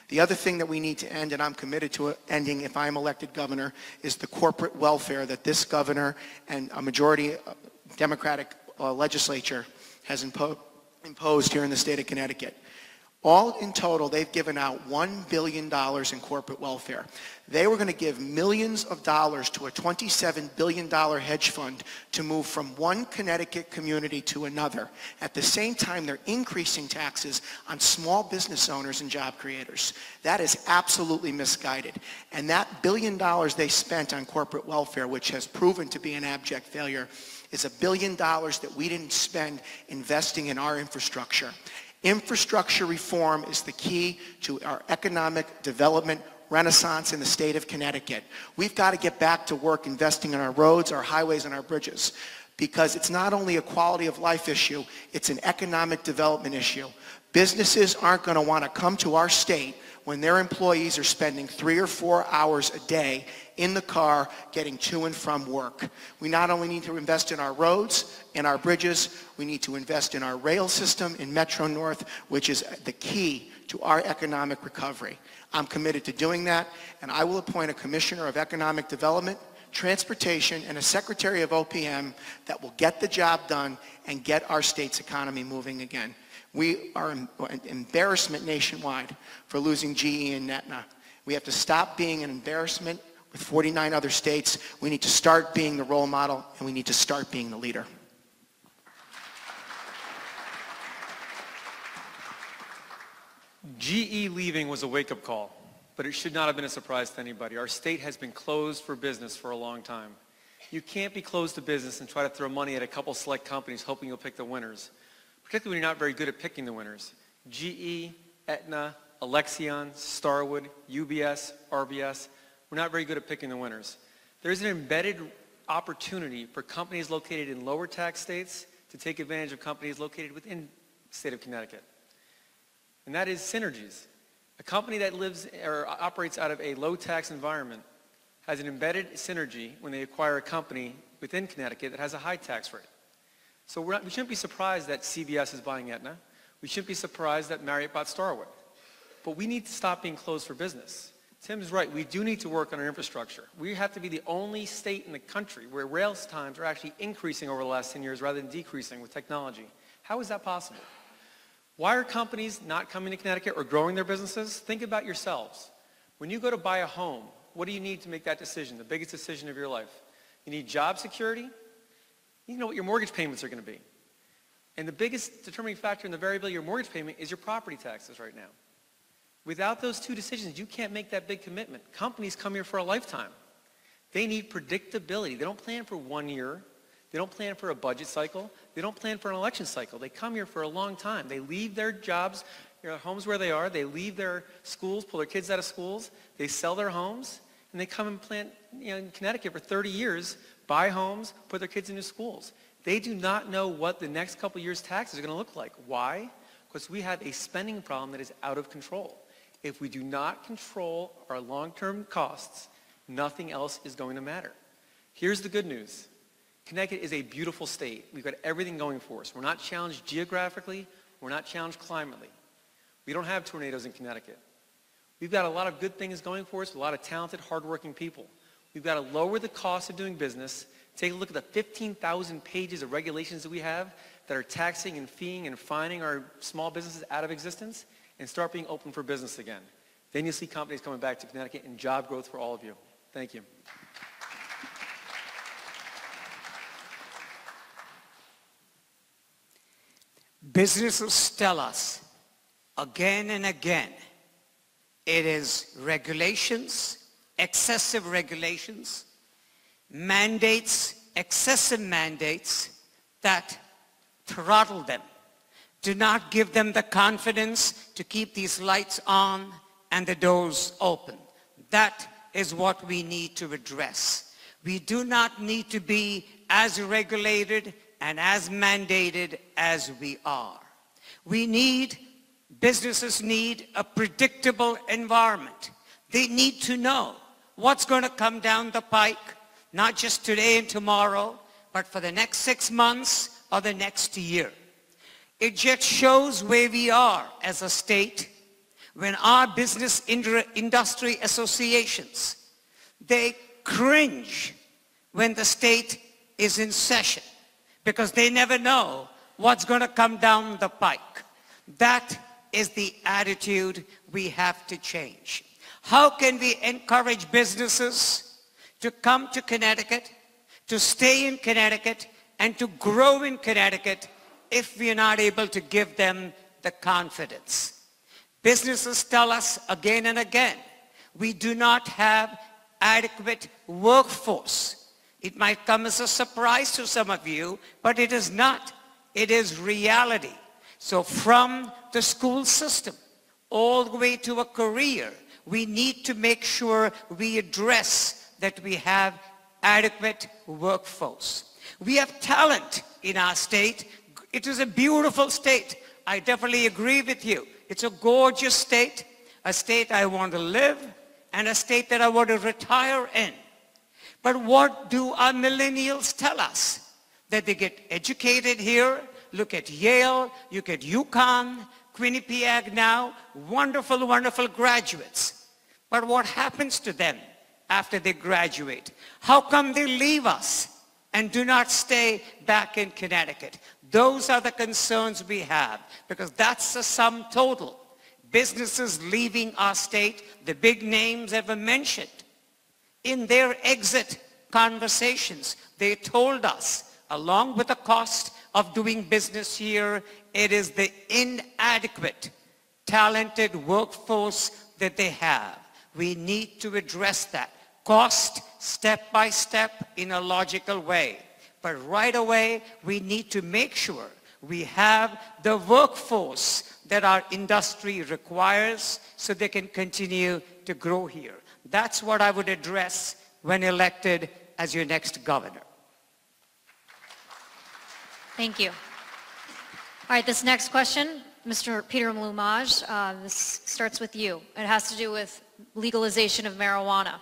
The other thing that we need to end, and I'm committed to ending if I'm elected governor, is the corporate welfare that this governor and a majority uh, Democratic uh, legislature has impo imposed here in the state of Connecticut. All in total, they've given out $1 billion in corporate welfare. They were going to give millions of dollars to a $27 billion hedge fund to move from one Connecticut community to another. At the same time, they're increasing taxes on small business owners and job creators. That is absolutely misguided. And that billion dollars they spent on corporate welfare, which has proven to be an abject failure, is a billion dollars that we didn't spend investing in our infrastructure. Infrastructure reform is the key to our economic development renaissance in the state of Connecticut. We've got to get back to work investing in our roads, our highways, and our bridges. because it's not only a quality of life issue, it's an economic development issue. Businesses aren't going to want to come to our state when their employees are spending three or four hours a day in the car getting to and from work. We not only need to invest in our roads and our bridges, we need to invest in our rail system in Metro North, which is the key to our economic recovery. I'm committed to doing that, and I will appoint a Commissioner of Economic Development, Transportation, and a Secretary of OPM that will get the job done and get our state's economy moving again. We are an embarrassment nationwide for losing GE and Aetna. We have to stop being an embarrassment with 49 other states. We need to start being the role model, and we need to start being the leader. GE leaving was a wake-up call, but it should not have been a surprise to anybody. Our state has been closed for business for a long time. You can't be closed to business and try to throw money at a couple select companies hoping you'll pick the winners, particularly when you're not very good at picking the winners. GE, Aetna, Alexion, Starwood, UBS, RBS, we're not very good at picking the winners. There's an embedded opportunity for companies located in lower tax states to take advantage of companies located within the state of Connecticut and that is synergies. A company that lives or operates out of a low tax environment has an embedded synergy when they acquire a company within Connecticut that has a high tax rate. So not, we shouldn't be surprised that CVS is buying Aetna. We shouldn't be surprised that Marriott bought Starwood. But we need to stop being closed for business. Tim's right. We do need to work on our infrastructure. We have to be the only state in the country where rail times are actually increasing over the last 10 years rather than decreasing with technology. How is that possible? Why are companies not coming to Connecticut or growing their businesses? Think about yourselves. When you go to buy a home, what do you need to make that decision, the biggest decision of your life? You need job security. You know what your mortgage payments are going to be. And the biggest determining factor in the variability of your mortgage payment is your property taxes right now. Without those two decisions, you can't make that big commitment. Companies come here for a lifetime. They need predictability. They don't plan for one year. They don't plan for a budget cycle. They don't plan for an election cycle. They come here for a long time. They leave their jobs, their homes where they are. They leave their schools, pull their kids out of schools. They sell their homes, and they come and plant you know, in Connecticut for 30 years, buy homes, put their kids into schools. They do not know what the next couple years' taxes are going to look like. Why? Because we have a spending problem that is out of control. If we do not control our long-term costs, nothing else is going to matter. Here's the good news. Connecticut is a beautiful state. We've got everything going for us. We're not challenged geographically. We're not challenged climately. We don't have tornadoes in Connecticut. We've got a lot of good things going for us, a lot of talented, hardworking people. We've got to lower the cost of doing business, take a look at the 15,000 pages of regulations that we have that are taxing and feeing and fining our small businesses out of existence, and start being open for business again. Then you'll see companies coming back to Connecticut and job growth for all of you. Thank you. Businesses tell us again and again it is regulations, excessive regulations, mandates, excessive mandates that throttle them, do not give them the confidence to keep these lights on and the doors open. That is what we need to address. We do not need to be as regulated and as mandated as we are. We need, businesses need a predictable environment. They need to know what's going to come down the pike, not just today and tomorrow, but for the next six months or the next year. It just shows where we are as a state when our business industry associations, they cringe when the state is in session because they never know what's going to come down the pike. That is the attitude we have to change. How can we encourage businesses to come to Connecticut, to stay in Connecticut, and to grow in Connecticut if we are not able to give them the confidence? Businesses tell us again and again, we do not have adequate workforce it might come as a surprise to some of you, but it is not. It is reality. So from the school system all the way to a career, we need to make sure we address that we have adequate workforce. We have talent in our state. It is a beautiful state. I definitely agree with you. It's a gorgeous state, a state I want to live, and a state that I want to retire in. But what do our millennials tell us? That they get educated here, look at Yale, look at UConn, Quinnipiac now, wonderful, wonderful graduates. But what happens to them after they graduate? How come they leave us and do not stay back in Connecticut? Those are the concerns we have because that's the sum total. Businesses leaving our state, the big names ever mentioned. In their exit conversations, they told us, along with the cost of doing business here, it is the inadequate, talented workforce that they have. We need to address that. Cost step by step in a logical way. But right away, we need to make sure we have the workforce that our industry requires so they can continue to grow here. That's what I would address when elected as your next governor. Thank you. All right, this next question, Mr. Peter Lumaj, uh, this starts with you. It has to do with legalization of marijuana.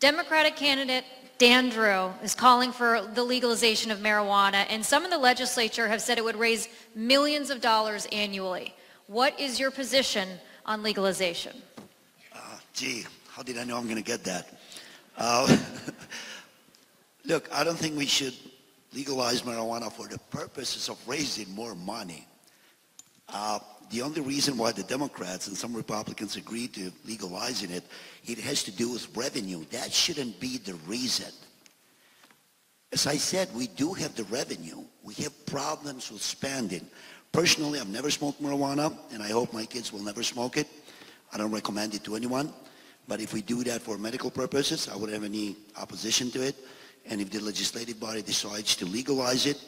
Democratic candidate Dan Drew is calling for the legalization of marijuana, and some in the legislature have said it would raise millions of dollars annually. What is your position on legalization? Uh, gee, how did I know I'm going to get that? Uh, look, I don't think we should legalize marijuana for the purposes of raising more money. Uh, the only reason why the Democrats and some Republicans agreed to legalizing it, it has to do with revenue. That shouldn't be the reason. As I said, we do have the revenue. We have problems with spending. Personally, I've never smoked marijuana, and I hope my kids will never smoke it. I don't recommend it to anyone. But if we do that for medical purposes, I wouldn't have any opposition to it. And if the legislative body decides to legalize it,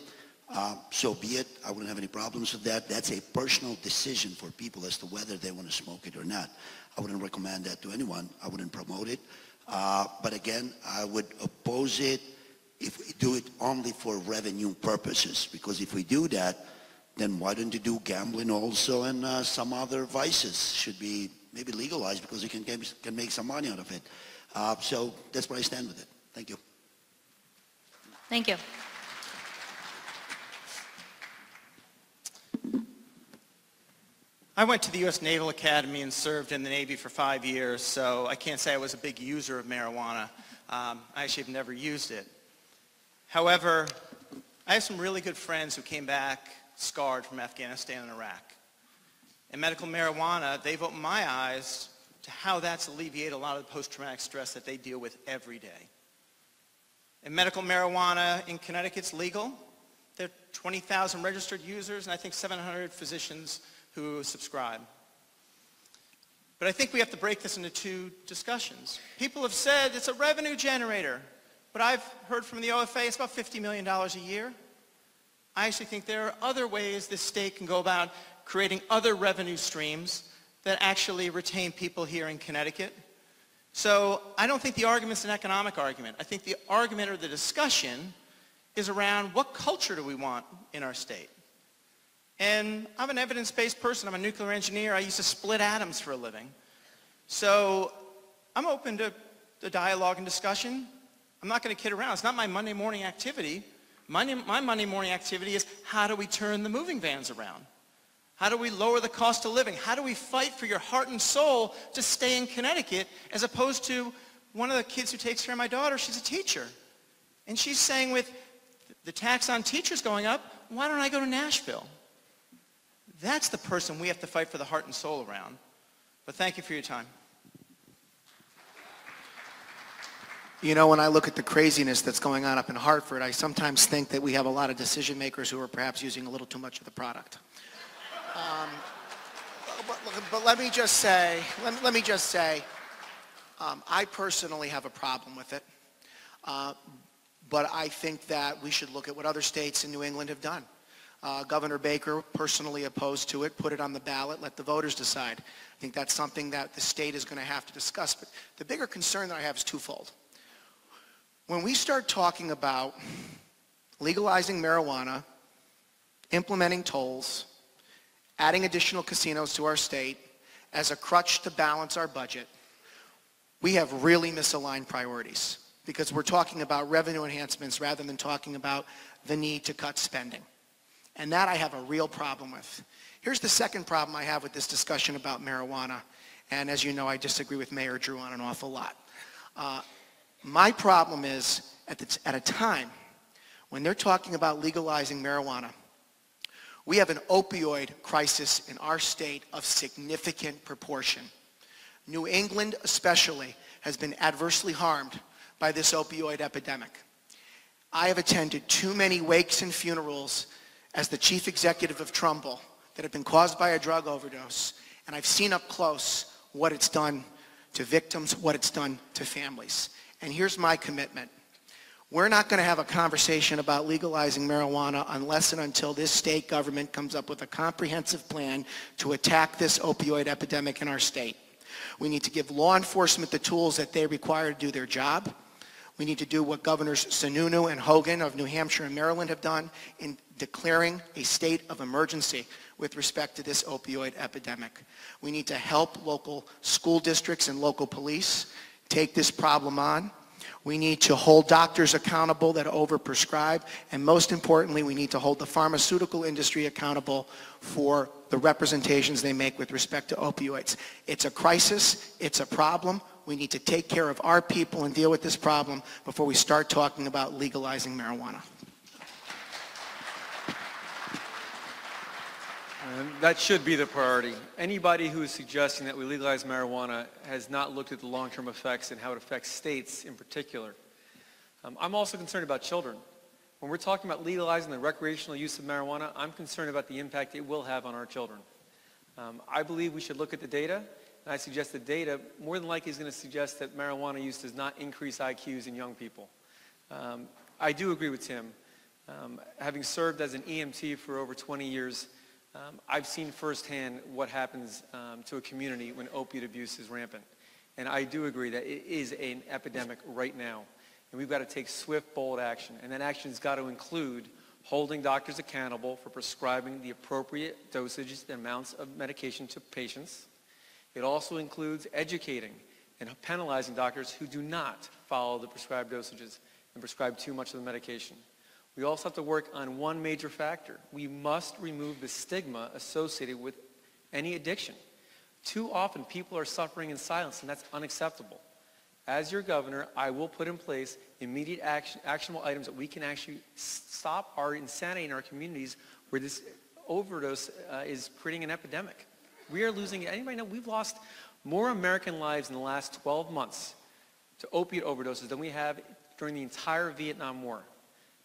uh, so be it. I wouldn't have any problems with that. That's a personal decision for people as to whether they want to smoke it or not. I wouldn't recommend that to anyone. I wouldn't promote it. Uh, but again, I would oppose it if we do it only for revenue purposes. Because if we do that, then why don't you do gambling also and uh, some other vices should be maybe legalized because you can, can make some money out of it. Uh, so that's where I stand with it. Thank you. Thank you. I went to the U.S. Naval Academy and served in the Navy for five years, so I can't say I was a big user of marijuana. Um, I actually have never used it. However, I have some really good friends who came back scarred from Afghanistan and Iraq. And medical marijuana, they've opened my eyes to how that's alleviated a lot of the post-traumatic stress that they deal with every day. And medical marijuana in Connecticut's legal. There are 20,000 registered users and I think 700 physicians who subscribe. But I think we have to break this into two discussions. People have said it's a revenue generator, but I've heard from the OFA it's about $50 million a year. I actually think there are other ways this state can go about creating other revenue streams that actually retain people here in Connecticut. So I don't think the argument's an economic argument. I think the argument or the discussion is around what culture do we want in our state? And I'm an evidence-based person. I'm a nuclear engineer. I used to split atoms for a living. So I'm open to the dialogue and discussion. I'm not going to kid around. It's not my Monday morning activity. My, my Monday morning activity is how do we turn the moving vans around? How do we lower the cost of living? How do we fight for your heart and soul to stay in Connecticut as opposed to one of the kids who takes care of my daughter, she's a teacher. And she's saying with the tax on teachers going up, why don't I go to Nashville? That's the person we have to fight for the heart and soul around. But thank you for your time. You know, when I look at the craziness that's going on up in Hartford, I sometimes think that we have a lot of decision makers who are perhaps using a little too much of the product. Um, but, but, let me just say, let, let me just say, um, I personally have a problem with it. Uh, but I think that we should look at what other states in New England have done. Uh, Governor Baker personally opposed to it, put it on the ballot, let the voters decide. I think that's something that the state is going to have to discuss. But the bigger concern that I have is twofold. When we start talking about legalizing marijuana, implementing tolls, adding additional casinos to our state as a crutch to balance our budget, we have really misaligned priorities because we're talking about revenue enhancements rather than talking about the need to cut spending. And that I have a real problem with. Here's the second problem I have with this discussion about marijuana. And as you know, I disagree with Mayor Drew on an awful lot. Uh, my problem is at, the, at a time when they're talking about legalizing marijuana, we have an opioid crisis in our state of significant proportion. New England especially has been adversely harmed by this opioid epidemic. I have attended too many wakes and funerals as the chief executive of Trumbull that have been caused by a drug overdose, and I've seen up close what it's done to victims, what it's done to families. And here's my commitment. We're not going to have a conversation about legalizing marijuana unless and until this state government comes up with a comprehensive plan to attack this opioid epidemic in our state. We need to give law enforcement the tools that they require to do their job. We need to do what Governors Sununu and Hogan of New Hampshire and Maryland have done in declaring a state of emergency with respect to this opioid epidemic. We need to help local school districts and local police take this problem on. We need to hold doctors accountable that overprescribe. And most importantly, we need to hold the pharmaceutical industry accountable for the representations they make with respect to opioids. It's a crisis. It's a problem. We need to take care of our people and deal with this problem before we start talking about legalizing marijuana. And that should be the priority. Anybody who is suggesting that we legalize marijuana has not looked at the long-term effects and how it affects states in particular. Um, I'm also concerned about children. When we're talking about legalizing the recreational use of marijuana, I'm concerned about the impact it will have on our children. Um, I believe we should look at the data, and I suggest the data more than likely is going to suggest that marijuana use does not increase IQs in young people. Um, I do agree with Tim. Um, having served as an EMT for over 20 years, um, I've seen firsthand what happens um, to a community when opiate abuse is rampant. And I do agree that it is an epidemic right now. And we've got to take swift, bold action. And that action has got to include holding doctors accountable for prescribing the appropriate dosages and amounts of medication to patients. It also includes educating and penalizing doctors who do not follow the prescribed dosages and prescribe too much of the medication. We also have to work on one major factor. We must remove the stigma associated with any addiction. Too often people are suffering in silence and that's unacceptable. As your governor, I will put in place immediate action, actionable items that we can actually stop our insanity in our communities where this overdose uh, is creating an epidemic. We are losing, anybody know, we've lost more American lives in the last 12 months to opiate overdoses than we have during the entire Vietnam War.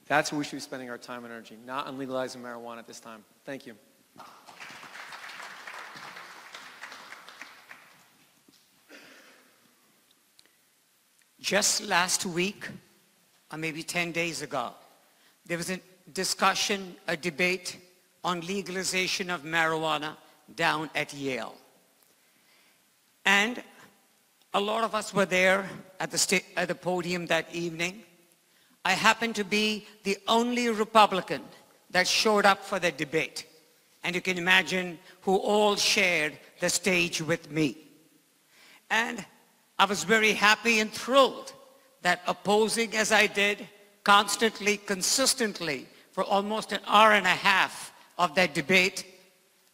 That's where we should be spending our time and energy, not on legalizing marijuana at this time. Thank you. Just last week, or maybe 10 days ago, there was a discussion, a debate on legalization of marijuana down at Yale. And a lot of us were there at the, at the podium that evening. I happened to be the only Republican that showed up for the debate. And you can imagine who all shared the stage with me. And I was very happy and thrilled that opposing as I did constantly, consistently for almost an hour and a half of that debate,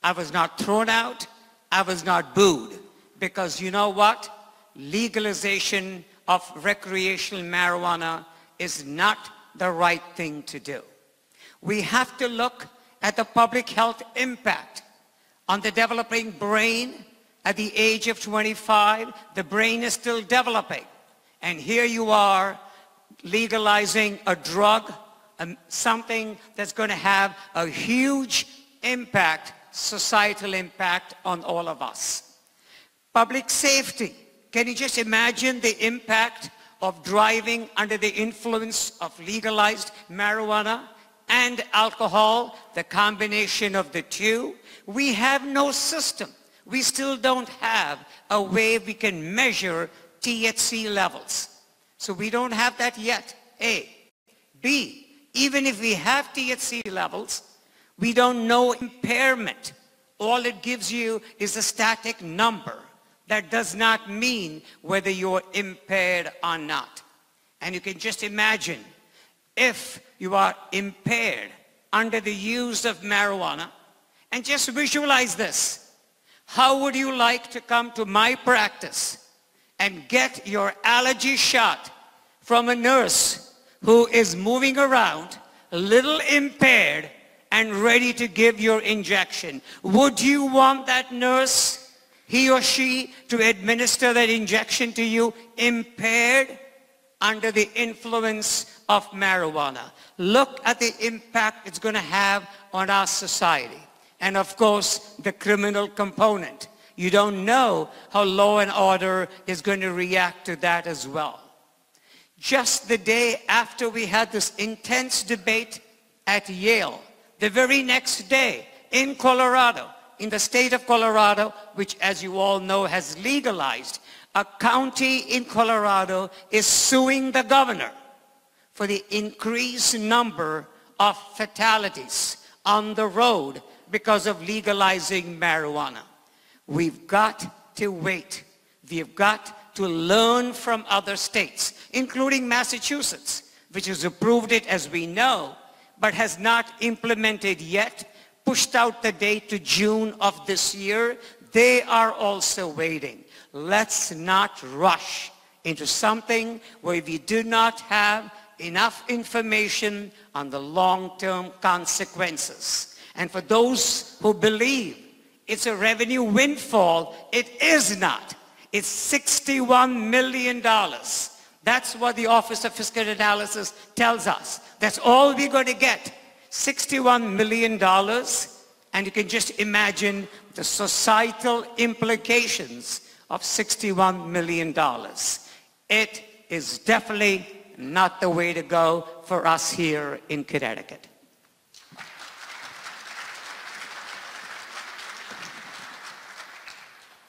I was not thrown out, I was not booed. Because you know what? Legalization of recreational marijuana is not the right thing to do. We have to look at the public health impact on the developing brain at the age of 25. The brain is still developing. And here you are legalizing a drug, um, something that's going to have a huge impact, societal impact on all of us. Public safety. Can you just imagine the impact of driving under the influence of legalized marijuana and alcohol, the combination of the two. We have no system. We still don't have a way we can measure THC levels. So we don't have that yet, A. B, Even if we have THC levels, we don't know impairment. All it gives you is a static number. That does not mean whether you're impaired or not. And you can just imagine if you are impaired under the use of marijuana, and just visualize this. How would you like to come to my practice and get your allergy shot from a nurse who is moving around, a little impaired, and ready to give your injection? Would you want that nurse, he or she, to administer that injection to you impaired under the influence of marijuana? Look at the impact it's going to have on our society. And of course, the criminal component. You don't know how law and order is going to react to that as well. Just the day after we had this intense debate at Yale, the very next day in Colorado, in the state of Colorado, which as you all know has legalized, a county in Colorado is suing the governor for the increased number of fatalities on the road because of legalizing marijuana. We've got to wait. We've got to learn from other states, including Massachusetts, which has approved it as we know, but has not implemented yet, pushed out the date to June of this year. They are also waiting. Let's not rush into something where we do not have enough information on the long-term consequences. And for those who believe it's a revenue windfall, it is not. It's $61 million. That's what the Office of Fiscal Analysis tells us. That's all we're going to get. $61 million. And you can just imagine the societal implications of $61 million. It is definitely not the way to go for us here in Connecticut.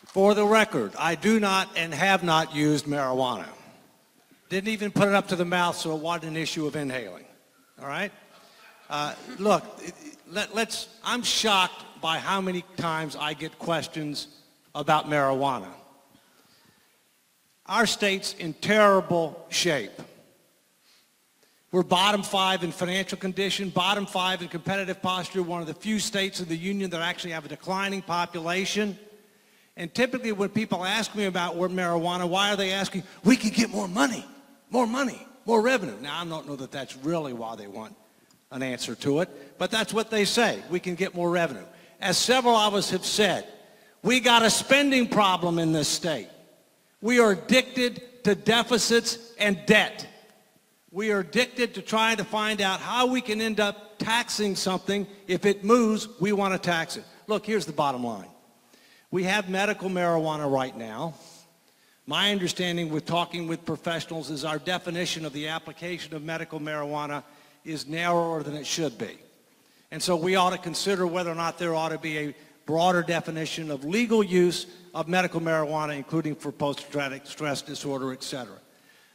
For the record, I do not and have not used marijuana. Didn't even put it up to the mouth, so it wasn't an issue of inhaling. All right? Uh, look, let, let's, I'm shocked by how many times I get questions about marijuana. Our state's in terrible shape. We're bottom five in financial condition, bottom five in competitive posture, one of the few states in the union that actually have a declining population. And typically when people ask me about marijuana, why are they asking, we could get more money, more money, more revenue. Now, I don't know that that's really why they want an answer to it, but that's what they say. We can get more revenue. As several of us have said, we got a spending problem in this state. We are addicted to deficits and debt. We are addicted to trying to find out how we can end up taxing something. If it moves, we want to tax it. Look, here's the bottom line. We have medical marijuana right now. My understanding with talking with professionals is our definition of the application of medical marijuana is narrower than it should be. And so we ought to consider whether or not there ought to be a broader definition of legal use of medical marijuana, including for post-traumatic stress disorder, et cetera.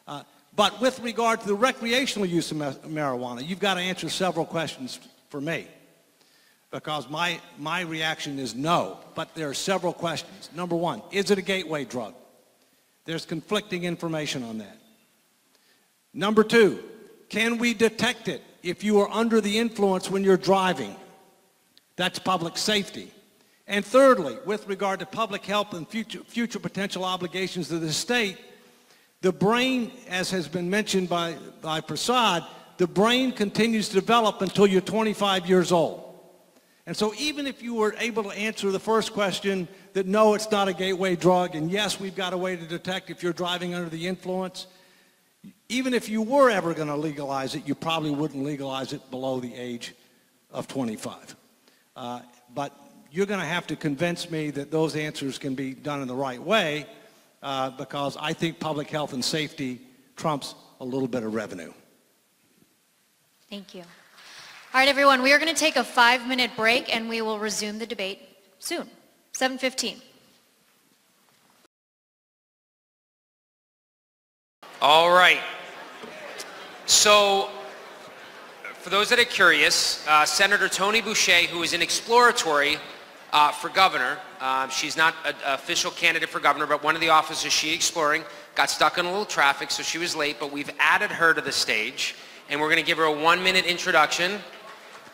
Uh, but with regard to the recreational use of marijuana, you've got to answer several questions for me because my, my reaction is no, but there are several questions. Number one, is it a gateway drug? There's conflicting information on that. Number two, can we detect it if you are under the influence when you're driving? That's public safety. And thirdly, with regard to public health and future, future potential obligations to the state, the brain, as has been mentioned by, by Prasad, the brain continues to develop until you're 25 years old. And so even if you were able to answer the first question that no, it's not a gateway drug, and yes, we've got a way to detect if you're driving under the influence, even if you were ever going to legalize it, you probably wouldn't legalize it below the age of 25. Uh, but you're going to have to convince me that those answers can be done in the right way uh, because I think public health and safety trumps a little bit of revenue. Thank you. All right, everyone, we are going to take a five-minute break, and we will resume the debate soon, 7.15. All right. So for those that are curious, uh, Senator Toni Boucher, who is in exploratory uh, for governor, uh, she's not an official candidate for governor, but one of the offices she exploring got stuck in a little traffic, so she was late, but we've added her to the stage, and we're going to give her a one-minute introduction,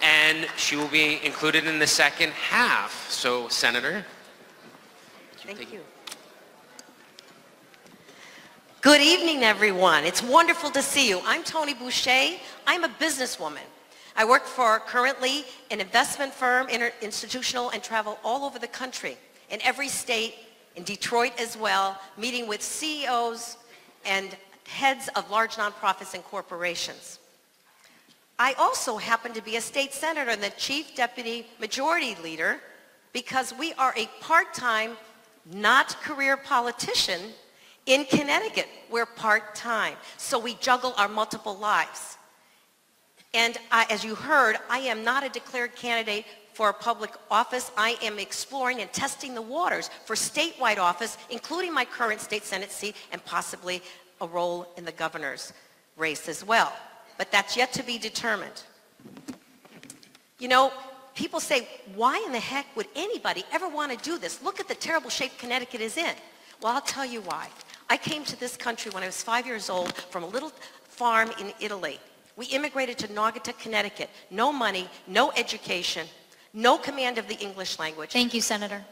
and she will be included in the second half. So, Senator. Thank you. Good evening, everyone. It's wonderful to see you. I'm Toni Boucher. I'm a businesswoman. I work for currently an investment firm, institutional, and travel all over the country, in every state, in Detroit as well, meeting with CEOs and heads of large nonprofits and corporations. I also happen to be a state senator and the chief deputy majority leader because we are a part-time, not career politician in Connecticut. We're part-time, so we juggle our multiple lives. And I, as you heard, I am not a declared candidate for a public office. I am exploring and testing the waters for statewide office, including my current state senate seat and possibly a role in the governor's race as well. But that's yet to be determined. You know, people say, why in the heck would anybody ever want to do this? Look at the terrible shape Connecticut is in. Well, I'll tell you why. I came to this country when I was five years old from a little farm in Italy. We immigrated to Naugatuck, Connecticut. No money, no education, no command of the English language. Thank you, Senator.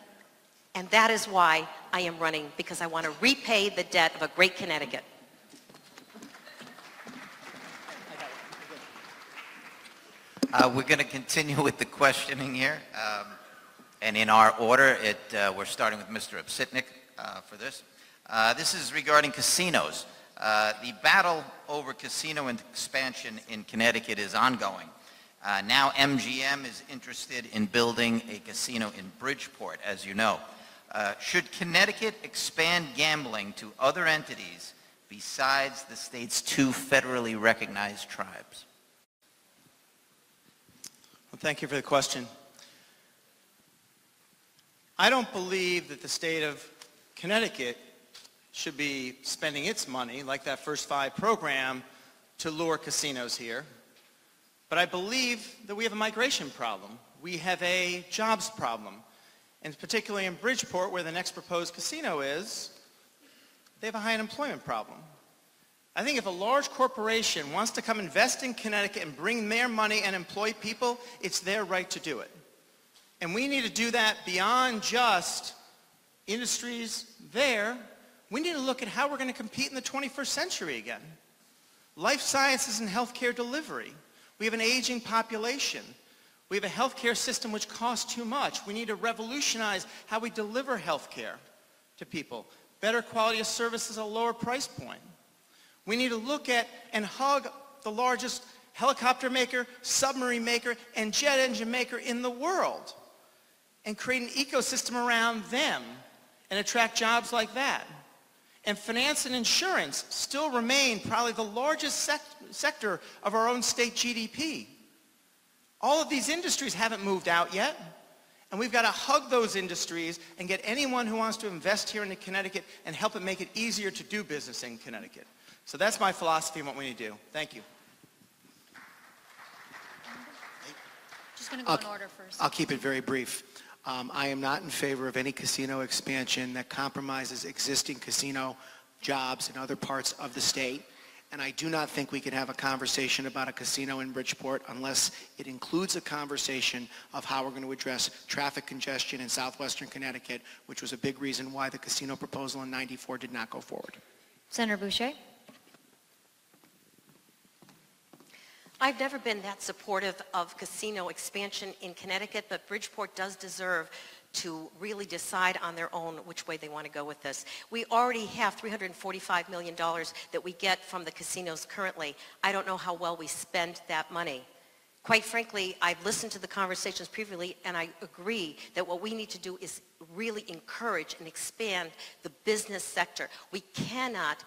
And that is why I am running, because I want to repay the debt of a great Connecticut. Uh, we're going to continue with the questioning here. Um, and in our order, it, uh, we're starting with Mr. Obsitnik uh, for this. Uh, this is regarding casinos. Uh, the battle over casino expansion in Connecticut is ongoing. Uh, now MGM is interested in building a casino in Bridgeport, as you know. Uh, should Connecticut expand gambling to other entities besides the state's two federally recognized tribes? Well, thank you for the question. I don't believe that the state of Connecticut should be spending its money, like that First Five program, to lure casinos here. But I believe that we have a migration problem. We have a jobs problem. And particularly in Bridgeport, where the next proposed casino is, they have a high unemployment problem. I think if a large corporation wants to come invest in Connecticut and bring their money and employ people, it's their right to do it. And we need to do that beyond just industries there. We need to look at how we're going to compete in the 21st century again. Life sciences and healthcare delivery. We have an aging population. We have a healthcare system which costs too much. We need to revolutionize how we deliver healthcare to people. Better quality of services at a lower price point. We need to look at and hug the largest helicopter maker, submarine maker, and jet engine maker in the world and create an ecosystem around them and attract jobs like that. And finance and insurance still remain probably the largest sec sector of our own state GDP. All of these industries haven't moved out yet. And we've got to hug those industries and get anyone who wants to invest here in Connecticut and help it make it easier to do business in Connecticut. So that's my philosophy and what we need to do. Thank you. Just going to go I'll- in order first. I'll keep it very brief. Um, I am not in favor of any casino expansion that compromises existing casino jobs in other parts of the state. And I do not think we can have a conversation about a casino in Bridgeport unless it includes a conversation of how we're going to address traffic congestion in southwestern Connecticut, which was a big reason why the casino proposal in 94 did not go forward. Senator Boucher. I've never been that supportive of casino expansion in Connecticut, but Bridgeport does deserve to really decide on their own which way they want to go with this. We already have $345 million that we get from the casinos currently. I don't know how well we spend that money. Quite frankly, I've listened to the conversations previously, and I agree that what we need to do is really encourage and expand the business sector. We cannot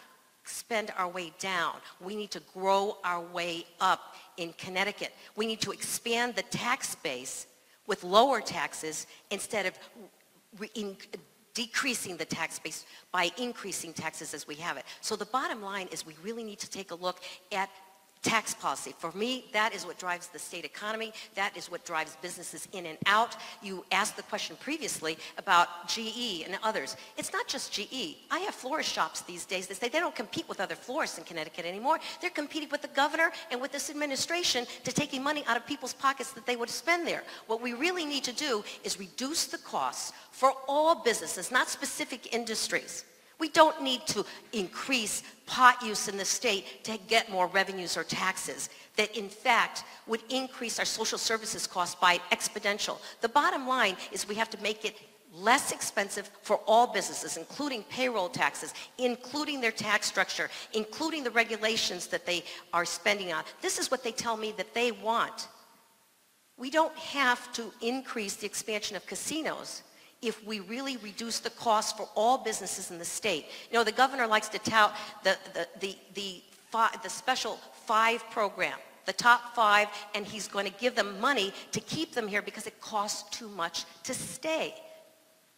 spend our way down. We need to grow our way up in Connecticut. We need to expand the tax base with lower taxes instead of in- decreasing the tax base by increasing taxes as we have it. So the bottom line is we really need to take a look at tax policy. For me, that is what drives the state economy. That is what drives businesses in and out. You asked the question previously about GE and others. It's not just GE. I have florist shops these days that say they don't compete with other florists in Connecticut anymore. They're competing with the governor and with this administration to taking money out of people's pockets that they would spend there. What we really need to do is reduce the costs for all businesses, not specific industries. We don't need to increase pot use in the state to get more revenues or taxes that in fact would increase our social services costs by exponential. The bottom line is we have to make it less expensive for all businesses, including payroll taxes, including their tax structure, including the regulations that they are spending on. This is what they tell me that they want. We don't have to increase the expansion of casinos if we really reduce the cost for all businesses in the state. You know, the governor likes to tout the, the, the, the, the special five program, the top five, and he's going to give them money to keep them here because it costs too much to stay.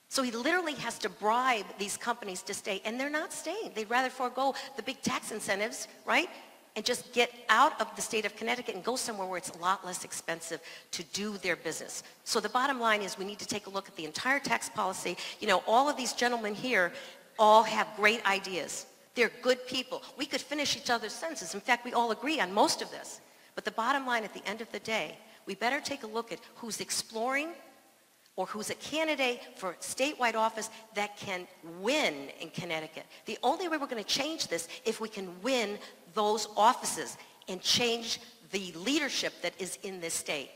So he literally has to bribe these companies to stay, and they're not staying. They'd rather forego the big tax incentives, right? And just get out of the state of Connecticut and go somewhere where it's a lot less expensive to do their business. So the bottom line is we need to take a look at the entire tax policy. You know, all of these gentlemen here all have great ideas. They're good people. We could finish each other's sentences. In fact, we all agree on most of this. But the bottom line at the end of the day, we better take a look at who's exploring or who's a candidate for statewide office that can win in Connecticut. The only way we're going to change this if we can win those offices and change the leadership that is in this state.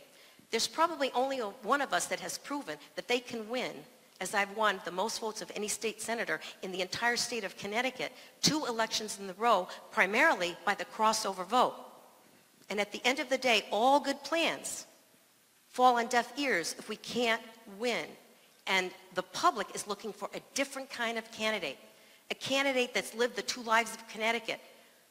There's probably only a, one of us that has proven that they can win as I've won the most votes of any state senator in the entire state of Connecticut, two elections in the row, primarily by the crossover vote. And at the end of the day, all good plans fall on deaf ears if we can't win. And the public is looking for a different kind of candidate, a candidate that's lived the two lives of Connecticut,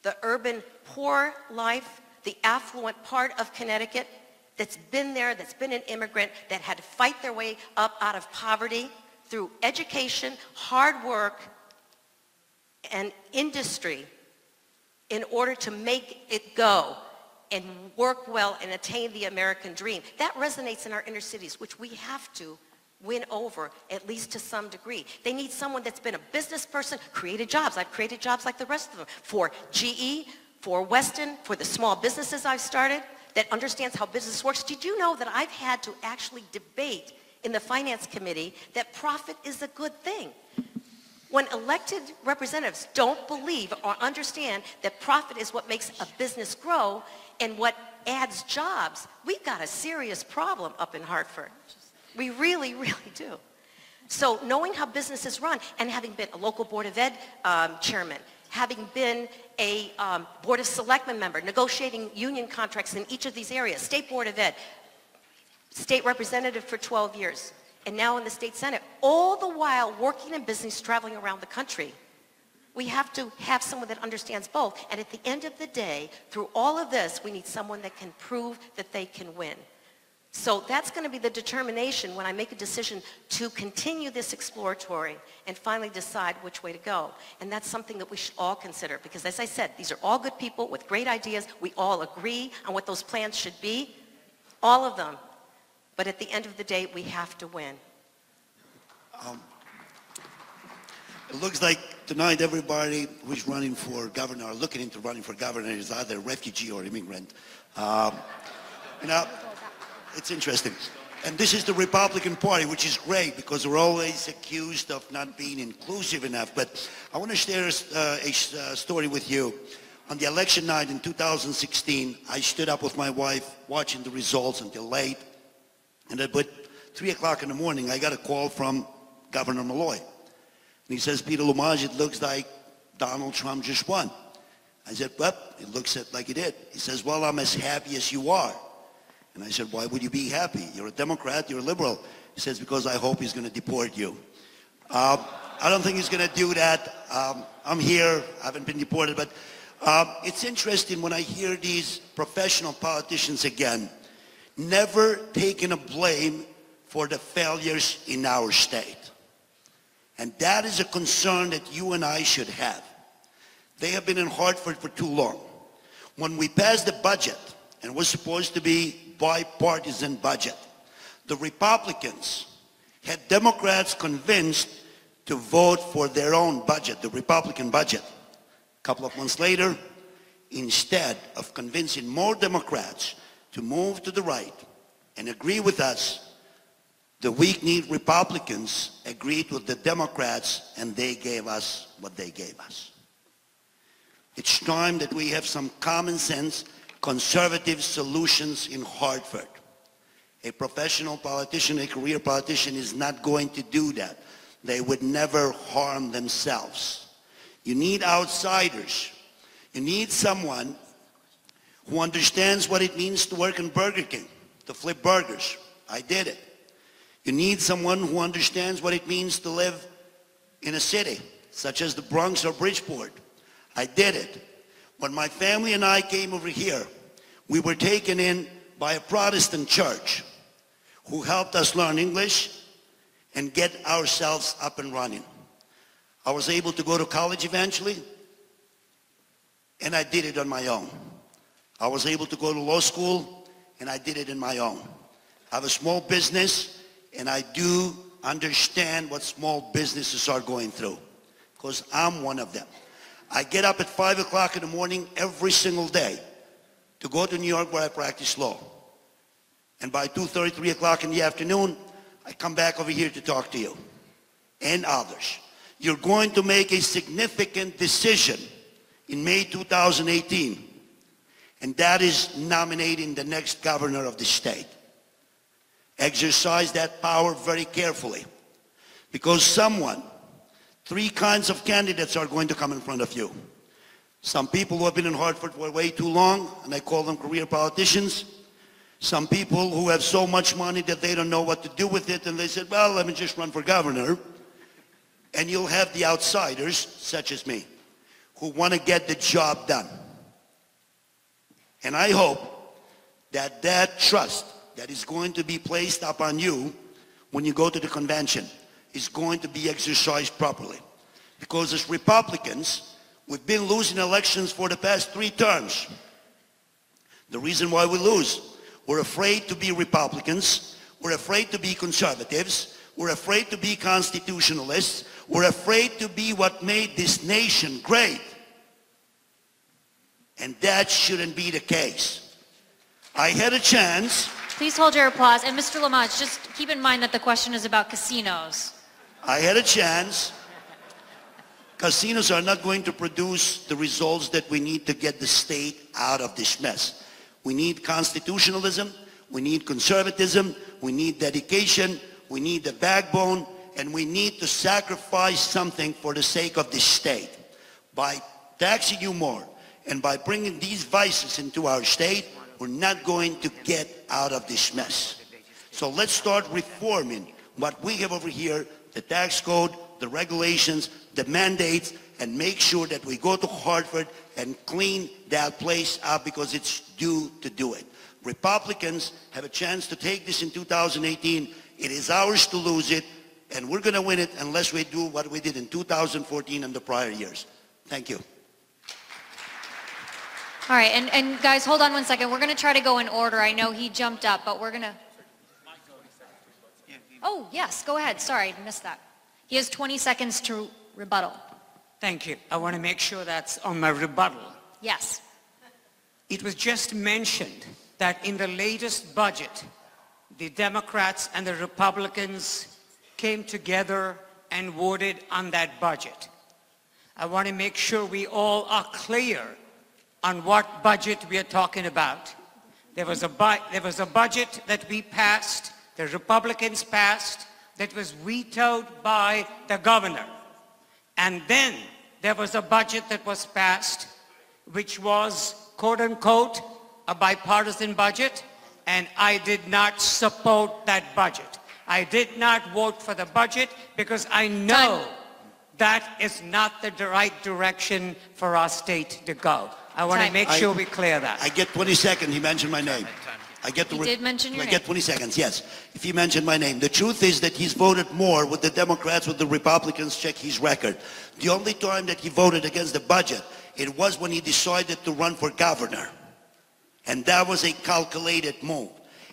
the urban poor life, the affluent part of Connecticut, that's been there, that's been an immigrant, that had to fight their way up out of poverty through education, hard work, and industry in order to make it go and work well and attain the American dream. That resonates in our inner cities, which we have to win over, at least to some degree. They need someone that's been a business person, created jobs. I've created jobs like the rest of them for GE, for Weston, for the small businesses I've started that understands how business works. Did you know that I've had to actually debate in the finance committee that profit is a good thing? When elected representatives don't believe or understand that profit is what makes a business grow and what adds jobs, we've got a serious problem up in Hartford. We really, really do. So knowing how businesses run and having been a local Board of Ed um, chairman, having been a um, Board of Selectmen member, negotiating union contracts in each of these areas, State Board of Ed, state representative for 12 years, and now in the state senate, all the while working in business, traveling around the country. We have to have someone that understands both. And at the end of the day, through all of this, we need someone that can prove that they can win. So that's going to be the determination when I make a decision to continue this exploratory and finally decide which way to go. And that's something that we should all consider because as I said, these are all good people with great ideas. We all agree on what those plans should be, all of them. But at the end of the day, we have to win. Um, it looks like tonight everybody who's running for governor, or looking into running for governor, is either refugee or immigrant. Um, you know, it's interesting. And this is the Republican Party, which is great because we're always accused of not being inclusive enough. But I want to share uh, a uh, story with you. On the election night in 2016, I stood up with my wife watching the results until late. And at about 3 o'clock in the morning, I got a call from Governor Malloy. And he says, Peter Lumaj, it looks like Donald Trump just won. I said, well, it looks it like it did. He says, well, I'm as happy as you are. And I said, why would you be happy? You're a Democrat, you're a liberal. He says, because I hope he's going to deport you. Um, I don't think he's going to do that. Um, I'm here, I haven't been deported, but um, it's interesting when I hear these professional politicians again, never taking a blame for the failures in our state. And that is a concern that you and I should have. They have been in Hartford for too long. When we passed the budget, and was supposed to be bipartisan budget, the Republicans had Democrats convinced to vote for their own budget, the Republican budget. A couple of months later, instead of convincing more Democrats to move to the right and agree with us, the weak-kneed Republicans agreed with the Democrats and they gave us what they gave us. It's time that we have some common sense, conservative solutions in Hartford. A professional politician, a career politician is not going to do that. They would never harm themselves. You need outsiders. You need someone who understands what it means to work in Burger King, to flip burgers. I did it. You need someone who understands what it means to live in a city, such as the Bronx or Bridgeport. I did it. When my family and I came over here, we were taken in by a Protestant church who helped us learn English and get ourselves up and running. I was able to go to college eventually, and I did it on my own. I was able to go to law school, and I did it on my own. I have a small business, and I do understand what small businesses are going through, because I'm one of them. I get up at 5 o'clock in the morning every single day to go to New York where I practice law. And by 2.30, 3 o'clock in the afternoon, I come back over here to talk to you and others. You're going to make a significant decision in May 2018, and that is nominating the next governor of the state. Exercise that power very carefully because someone, three kinds of candidates are going to come in front of you. Some people who have been in Hartford for way too long, and I call them career politicians. Some people who have so much money that they don't know what to do with it, and they said, well, let me just run for governor. And you'll have the outsiders, such as me, who want to get the job done. And I hope that that trust that is going to be placed upon you when you go to the convention is going to be exercised properly. Because as Republicans, we've been losing elections for the past three terms. The reason why we lose, we're afraid to be Republicans, we're afraid to be conservatives, we're afraid to be constitutionalists, we're afraid to be what made this nation great. And that shouldn't be the case. I had a chance. Please hold your applause. And Mr. Lumaj, just keep in mind that the question is about casinos. I had a chance. Casinos are not going to produce the results that we need to get the state out of this mess. We need constitutionalism. We need conservatism. We need dedication. We need the backbone. And we need to sacrifice something for the sake of this state. By taxing you more and by bringing these vices into our state, we're not going to get out of this mess. So let's start reforming what we have over here, the tax code, the regulations, the mandates, and make sure that we go to Hartford and clean that place up because it's due to do it. Republicans have a chance to take this in 2018. It is ours to lose it, and we're going to win it unless we do what we did in 2014 and the prior years. Thank you. All right, and, and guys, hold on one second. We're going to try to go in order. I know he jumped up, but we're going to... Oh, yes, go ahead. Sorry, I missed that. He has 20 seconds to rebuttal. Thank you. I want to make sure that's on my rebuttal. Yes. It was just mentioned that in the latest budget, the Democrats and the Republicans came together and voted on that budget. I want to make sure we all are clear on what budget we are talking about. There was a, bu- there was a budget that we passed, the Republicans passed, that was vetoed by the governor. And then there was a budget that was passed, which was, quote unquote, a bipartisan budget, and I did not support that budget. I did not vote for the budget because I know that is not the right direction for our state to go. I want to Time. make I- sure we clear that. I get 20 seconds. He mentioned my name. I get the He did mention your I get 20 seconds, yes. If he mentioned my name. The truth is that he's voted more with the Democrats, with the Republicans. Check his record. The only time that he voted against the budget It was when he decided to run for governor. And that was a calculated move.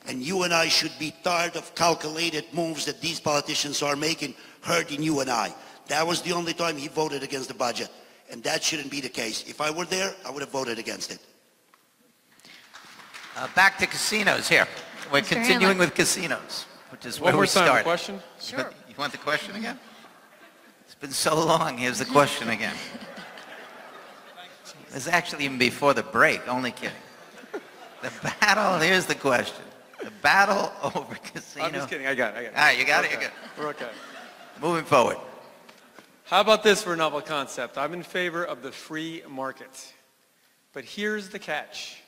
And you and I should be tired of calculated moves that these politicians are making, hurting you and I. That was the only time he voted against the budget. And that shouldn't be the case. If I were there, I would have voted against it. Uh, back to casinos here. We're Mr. continuing Hanlon. with casinos, which is One where more we time, the started. question? Sure. You want the question again? It's been so long. Here's the question again. It was actually even before the break. Only kidding. The battle, here's the question. The battle over casino. I'm just kidding. I got it. I got it. All right, you got it? Okay. You're good. We're okay. Moving forward. How about this for a novel concept? I'm in favor of the free market. But here's the catch.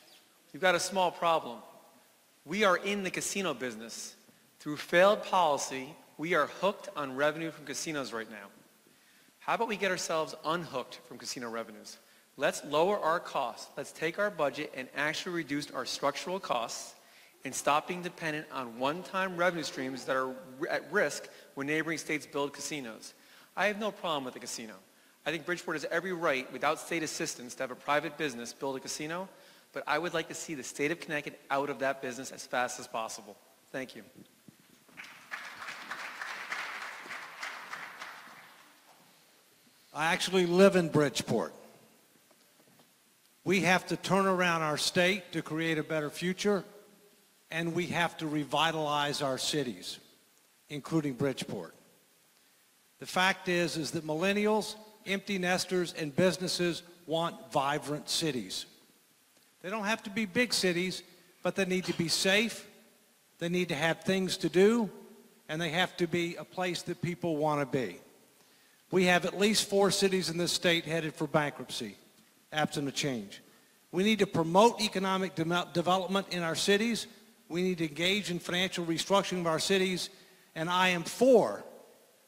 We've got a small problem. We are in the casino business. Through failed policy, we are hooked on revenue from casinos right now. How about we get ourselves unhooked from casino revenues? Let's lower our costs. Let's take our budget and actually reduce our structural costs and stop being dependent on one-time revenue streams that are at risk when neighboring states build casinos. I have no problem with the casino. I think Bridgeport has every right, without state assistance, to have a private business build a casino, but I would like to see the state of Connecticut out of that business as fast as possible. Thank you. I actually live in Bridgeport. We have to turn around our state to create a better future, and we have to revitalize our cities, including Bridgeport. The fact is, is that millennials, empty nesters, and businesses want vibrant cities. They don't have to be big cities, but they need to be safe, they need to have things to do, and they have to be a place that people want to be. We have at least four cities in this state headed for bankruptcy, absent a change. We need to promote economic de- development in our cities. We need to engage in financial restructuring of our cities. And I am for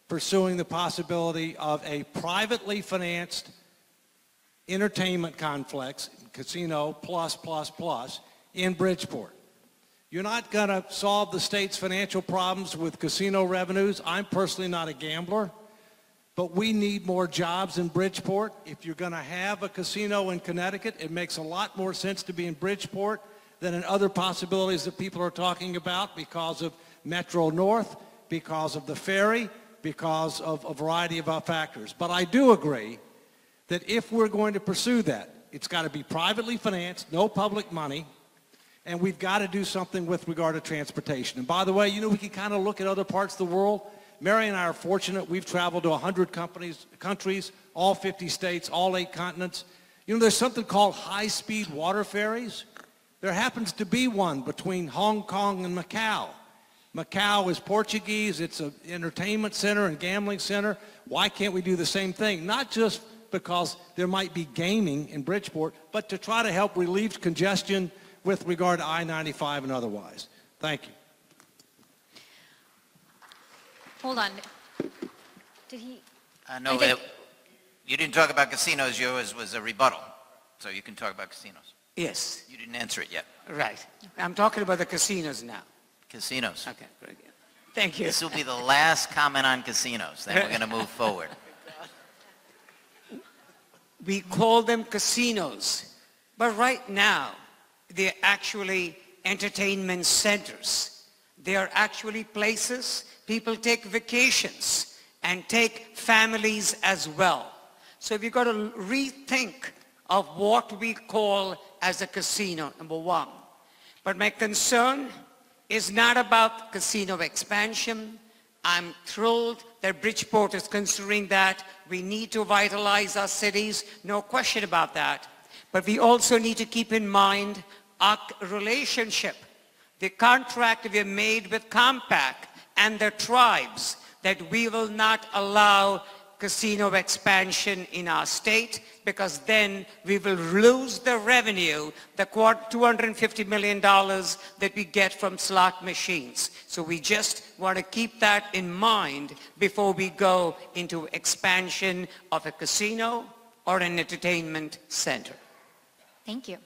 pursuing the possibility of a privately financed entertainment complex, casino plus, plus, plus, in Bridgeport. You're not going to solve the state's financial problems with casino revenues. I'm personally not a gambler. But we need more jobs in Bridgeport. If you're going to have a casino in Connecticut, it makes a lot more sense to be in Bridgeport than in other possibilities that people are talking about because of Metro North, because of the ferry, because of a variety of factors. But I do agree that if we're going to pursue that, it's got to be privately financed, no public money, and we've got to do something with regard to transportation. And by the way, you know, we can kind of look at other parts of the world. Mary and I are fortunate. We've traveled to 100 companies, countries, all 50 states, all eight continents. You know, there's something called high-speed water ferries. There happens to be one between Hong Kong and Macau. Macau is Portuguese. It's an entertainment center and gambling center. Why can't we do the same thing? Not just because there might be gaming in Bridgeport, but to try to help relieve congestion with regard to I-95 and otherwise. Thank you. Hold on. Did he? Uh, no, I think- it- you didn't talk about casinos. Yours was a rebuttal. So you can talk about casinos. Yes, You didn't answer it yet. right. I'm talking about the casinos now. Casinos. Okay, very good. Thank you. This will be the last comment on casinos. Then we're going to move forward. We call them casinos, but right now, they're actually entertainment centers. They are actually places people take vacations and take families as well. So we've got to rethink of what we call as a casino, number one. But my concern is not about casino expansion. I'm thrilled that Bridgeport is considering that. We need to vitalize our cities, no question about that. But we also need to keep in mind our relationship, the contract we have made with Compact and the tribes that we will not allow casino expansion in our state because then we will lose the revenue, the $250 million that we get from slot machines. So we just want to keep that in mind before we go into expansion of a casino or an entertainment center. Thank you.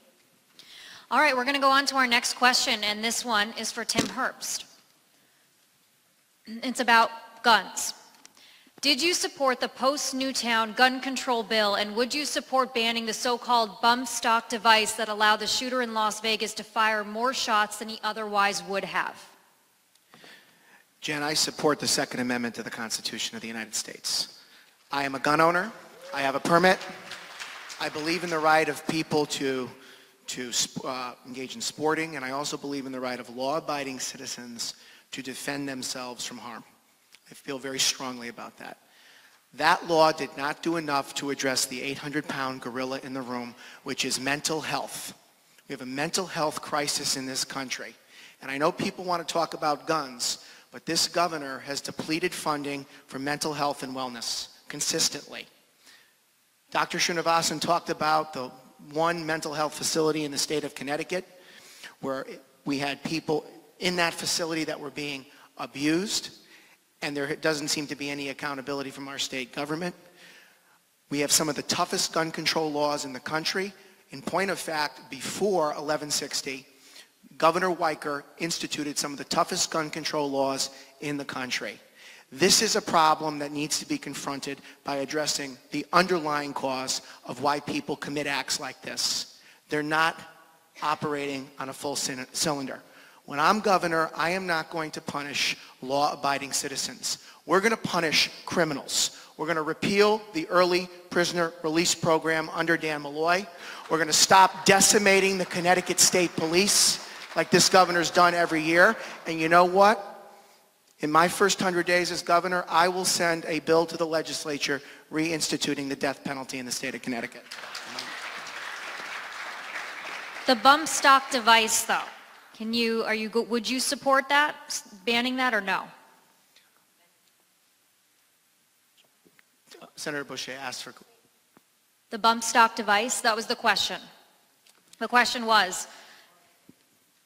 All right, we're going to go on to our next question, and this one is for Tim Herbst. It's about guns. Did you support the post-Newtown gun control bill, and would you support banning the so-called bump stock device that allowed the shooter in Las Vegas to fire more shots than he otherwise would have? Jen, I support the Second Amendment to the Constitution of the United States. I am a gun owner. I have a permit. I believe in the right of people to, to uh, engage in sporting, and I also believe in the right of law-abiding citizens to defend themselves from harm. I feel very strongly about that. That law did not do enough to address the 800-pound gorilla in the room, which is mental health. We have a mental health crisis in this country. And I know people want to talk about guns, but this governor has depleted funding for mental health and wellness consistently. Dr. Srinivasan talked about the one mental health facility in the state of Connecticut where we had people in that facility that were being abused and there doesn't seem to be any accountability from our state government. We have some of the toughest gun control laws in the country. In point of fact, before 1160, Governor Weicker instituted some of the toughest gun control laws in the country. This is a problem that needs to be confronted by addressing the underlying cause of why people commit acts like this. They're not operating on a full cylinder. When I'm governor, I am not going to punish law-abiding citizens. We're going to punish criminals. We're going to repeal the early prisoner release program under Dan Malloy. We're going to stop decimating the Connecticut State Police like this governor's done every year. And you know what? In my first 100 days as governor, I will send a bill to the legislature reinstituting the death penalty in the state of Connecticut. The bump stock device, though. Can you, are you, would you support that, banning that or no? Uh, Senator Boucher asked for... The bump stock device, that was the question. The question was,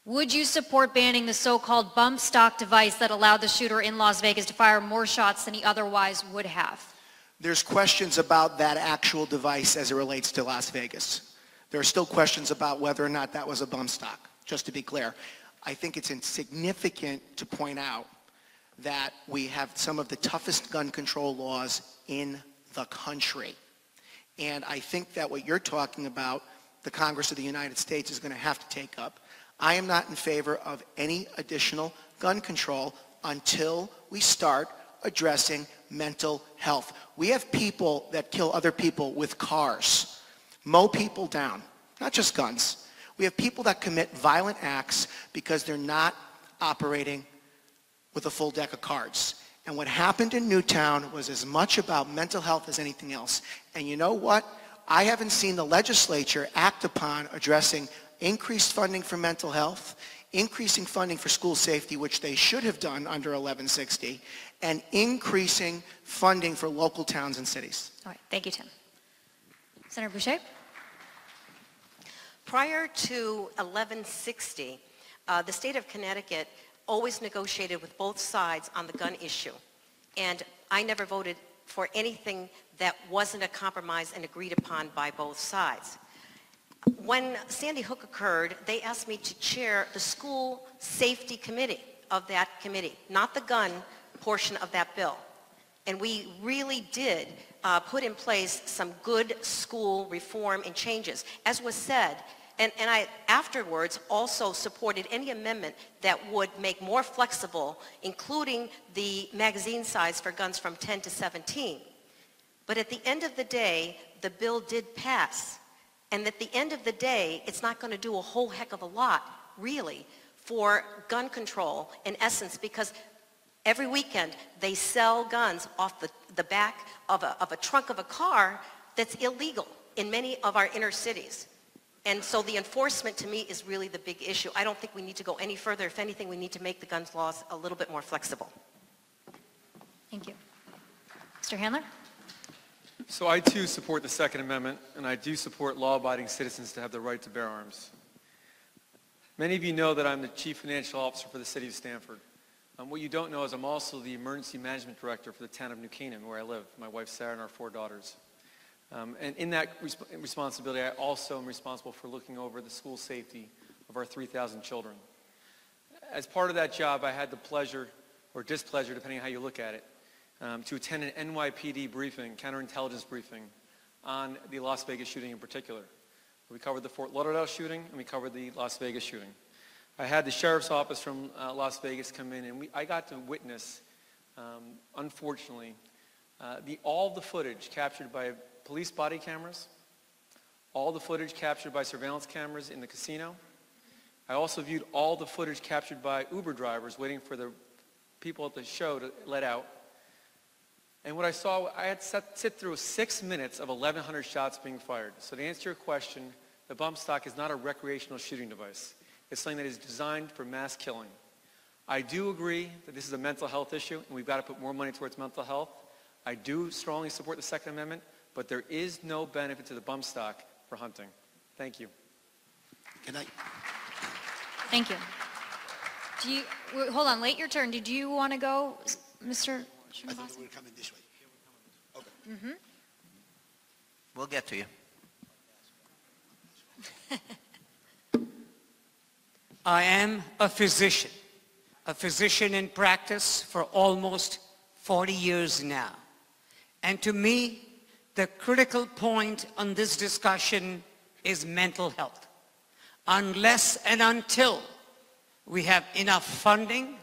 would you support banning the so-called bump stock device that allowed the shooter in Las Vegas to fire more shots than he otherwise would have? There's questions about that actual device as it relates to Las Vegas. There are still questions about whether or not that was a bump stock just to be clear. I think it's significant to point out that we have some of the toughest gun control laws in the country. And I think that what you're talking about, the Congress of the United States is going to have to take up. I am not in favor of any additional gun control until we start addressing mental health. We have people that kill other people with cars, mow people down, not just guns. We have people that commit violent acts because they're not operating with a full deck of cards. And what happened in Newtown was as much about mental health as anything else. And you know what? I haven't seen the legislature act upon addressing increased funding for mental health, increasing funding for school safety, which they should have done under 1160, and increasing funding for local towns and cities. All right. Thank you, Tim. Senator Boucher? Prior to 1160, uh, the state of Connecticut always negotiated with both sides on the gun issue. And I never voted for anything that wasn't a compromise and agreed upon by both sides. When Sandy Hook occurred, they asked me to chair the school safety committee of that committee, not the gun portion of that bill. And we really did uh, put in place some good school reform and changes. As was said, and, and, I afterwards also supported any amendment that would make more flexible, including the magazine size for guns from 10 to 17. But at the end of the day, the bill did pass. And at the end of the day, it's not going to do a whole heck of a lot, really, for gun control in essence, because every weekend they sell guns off the, the back of a, of a trunk of a car that's illegal in many of our inner cities. And so the enforcement to me is really the big issue. I don't think we need to go any further. If anything, we need to make the guns laws a little bit more flexible. Thank you. Mr. Handler? So I too support the Second Amendment, and I do support law-abiding citizens to have the right to bear arms. Many of you know that I'm the Chief Financial Officer for the City of Stamford. Um, what you don't know is I'm also the Emergency Management Director for the town of New Canaan, where I live, my wife Sarah and our four daughters. Um, and in that resp responsibility, I also am responsible for looking over the school safety of our 3,000 children. As part of that job, I had the pleasure or displeasure, depending on how you look at it, um, to attend an NYPD briefing, counterintelligence briefing, on the Las Vegas shooting in particular. We covered the Fort Lauderdale shooting and we covered the Las Vegas shooting. I had the sheriff's office from uh, Las Vegas come in and we, I got to witness, um, unfortunately, uh, the, all the footage captured by police body cameras, all the footage captured by surveillance cameras in the casino. I also viewed all the footage captured by Uber drivers waiting for the people at the show to let out. And what I saw, I had to sit through six minutes of 1,100 shots being fired. So to answer your question, the bump stock is not a recreational shooting device. It's something that is designed for mass killing. I do agree that this is a mental health issue, and we've got to put more money towards mental health. I do strongly support the Second Amendment, but there is no benefit to the bump stock for hunting. Thank you. Good night. Thank you. Do you, w- hold on, late your turn. Did you want to go, Mr. I thought Srinivasan? we were coming this way. Okay. Mm-hmm. We'll get to you. I am a physician, a physician in practice for almost 40 years now. And to me, the critical point on this discussion is mental health. Unless and until we have enough funding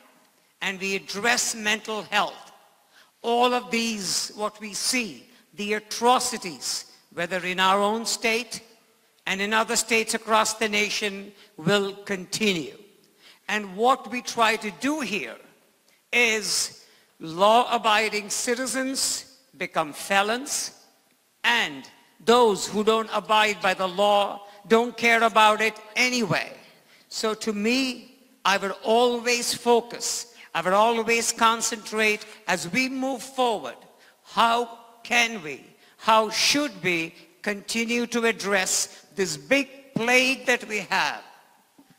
and we address mental health, all of these, what we see, the atrocities, whether in our own state and in other states across the nation, will continue. And what we try to do here is law-abiding citizens become felons, and those who don't abide by the law don't care about it anyway. So to me, I would always focus, I would always concentrate as we move forward, how can we, how should we continue to address this big plague that we have,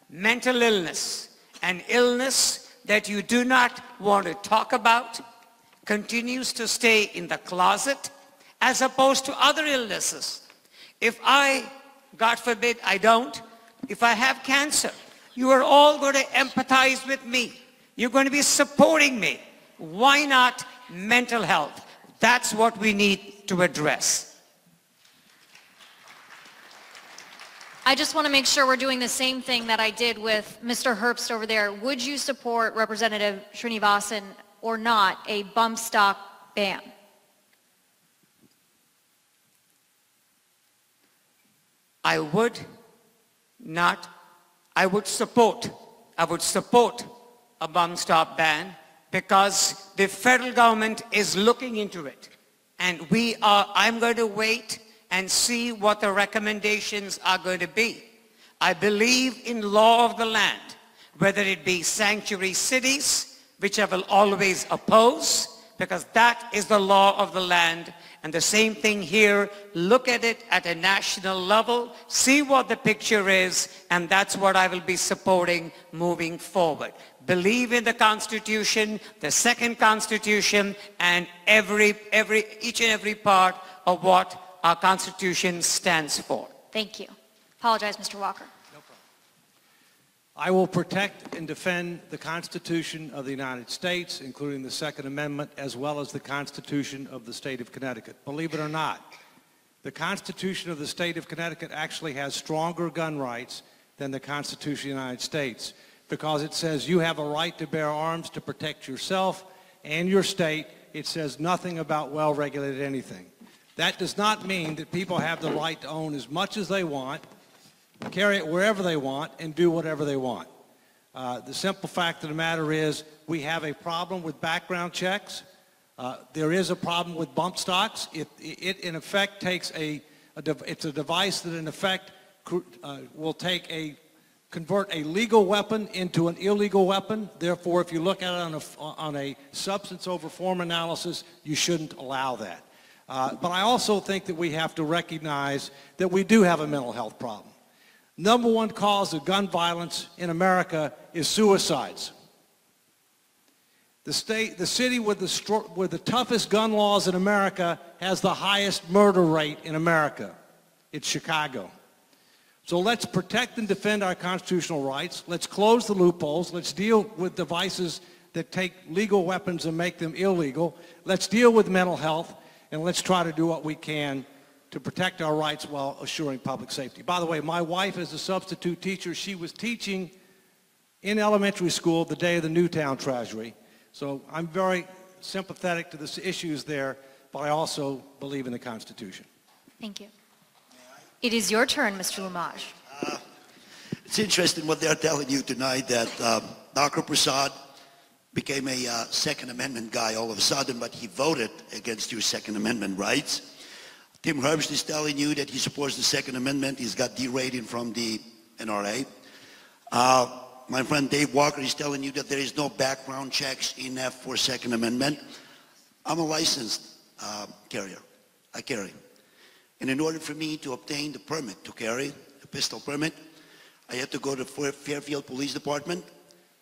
mental illness, an illness that you do not want to talk about, continues to stay in the closet, as opposed to other illnesses. If I, God forbid, I don't, if I have cancer, you are all going to empathize with me. You're going to be supporting me. Why not mental health? That's what we need to address. I just want to make sure we're doing the same thing that I did with Mr. Herbst over there. Would you support Representative Srinivasan or not a bump stock ban? I would not, I would support, I would support a bump stop ban because the federal government is looking into it. And we are, I'm going to wait and see what the recommendations are going to be. I believe in law of the land, whether it be sanctuary cities, which I will always oppose, because that is the law of the land. And the same thing here, look at it at a national level, see what the picture is, and that's what I will be supporting moving forward. Believe in the Constitution, the second Constitution, and every, every, each and every part of what our Constitution stands for. Thank you. Apologize, Mr. Walker. I will protect and defend the Constitution of the United States, including the Second Amendment, as well as the Constitution of the state of Connecticut. Believe it or not, the Constitution of the state of Connecticut actually has stronger gun rights than the Constitution of the United States because it says you have a right to bear arms to protect yourself and your state. It says nothing about well-regulated anything. That does not mean that people have the right to own as much as they want, carry it wherever they want, and do whatever they want. Uh, the simple fact of the matter is we have a problem with background checks. Uh, there is a problem with bump stocks. It, it in effect takes a, a it's a device that in effect uh, will take a, convert a legal weapon into an illegal weapon. Therefore, if you look at it on a, on a substance over form analysis, you shouldn't allow that. Uh, but I also think that we have to recognize that we do have a mental health problem. Number one cause of gun violence in America is suicides. The state, the city with the, with the toughest gun laws in America has the highest murder rate in America. It's Chicago. So let's protect and defend our constitutional rights. Let's close the loopholes. Let's deal with devices that take legal weapons and make them illegal. Let's deal with mental health, and let's try to do what we can to protect our rights while assuring public safety. By the way, my wife is a substitute teacher. She was teaching in elementary school the day of the Newtown tragedy. So I'm very sympathetic to the issues there, but I also believe in the Constitution. Thank you. It is your turn, Mr. Lumaj. It's interesting what they're telling you tonight that um, Dr. Prasad became a uh, Second Amendment guy all of a sudden, but he voted against your Second Amendment rights. Tim Herbst is telling you that he supports the Second Amendment. He's got D-rating from the NRA. Uh, my friend Dave Walker is telling you that there is no background checks enough for Second Amendment. I'm a licensed uh, carrier. I carry. And in order for me to obtain the permit to carry, a pistol permit, I had to go to Fairfield Police Department,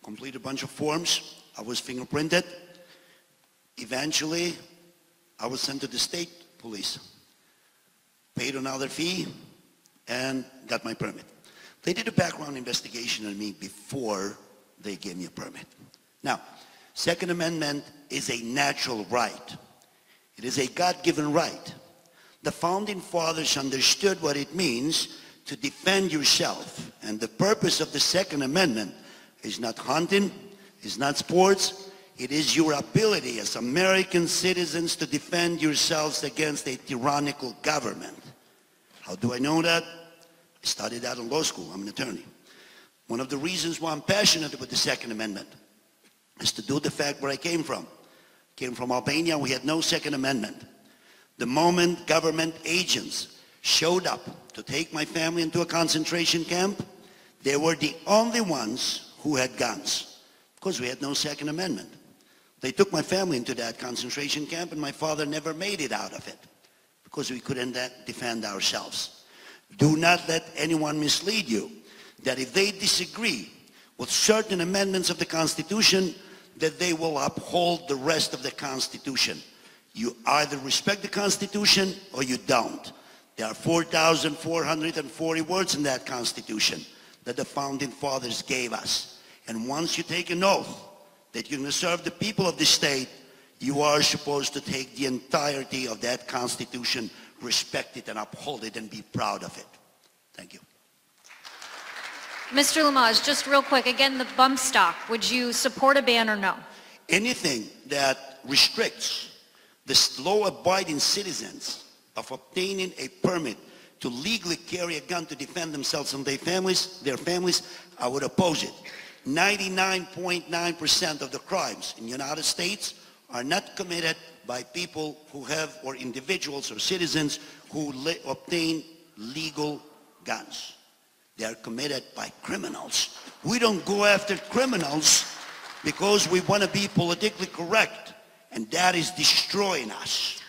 complete a bunch of forms. I was fingerprinted. Eventually, I was sent to the state police, paid another fee, and got my permit. They did a background investigation on me before they gave me a permit. Now, Second Amendment is a natural right. It is a God-given right. The founding fathers understood what it means to defend yourself. And the purpose of the Second Amendment is not hunting, is not sports. It is your ability as American citizens to defend yourselves against a tyrannical government. How do I know that? I studied that in law school. I'm an attorney. One of the reasons why I'm passionate about the Second Amendment is to do the fact where I came from. Came from Albania. We had no Second Amendment. The moment government agents showed up to take my family into a concentration camp, they were the only ones who had guns because we had no Second Amendment. They took my family into that concentration camp and my father never made it out of it because we couldn't defend ourselves. Do not let anyone mislead you that if they disagree with certain amendments of the Constitution, that they will uphold the rest of the Constitution. You either respect the Constitution or you don't. There are 4,440 words in that Constitution that the founding fathers gave us. And once you take an oath that you're going to serve the people of the state, you are supposed to take the entirety of that Constitution, respect it and uphold it and be proud of it. Thank you. Mr. Lumaj, just real quick, again, the bump stock, would you support a ban or no? anything that restricts the law-abiding citizens of obtaining a permit to legally carry a gun to defend themselves and their families, their families, I would oppose it. 99.9% of the crimes in the United States are not committed by people who have, or individuals or citizens who obtain legal guns. They are committed by criminals. We don't go after criminals because we want to be politically correct, and that is destroying us.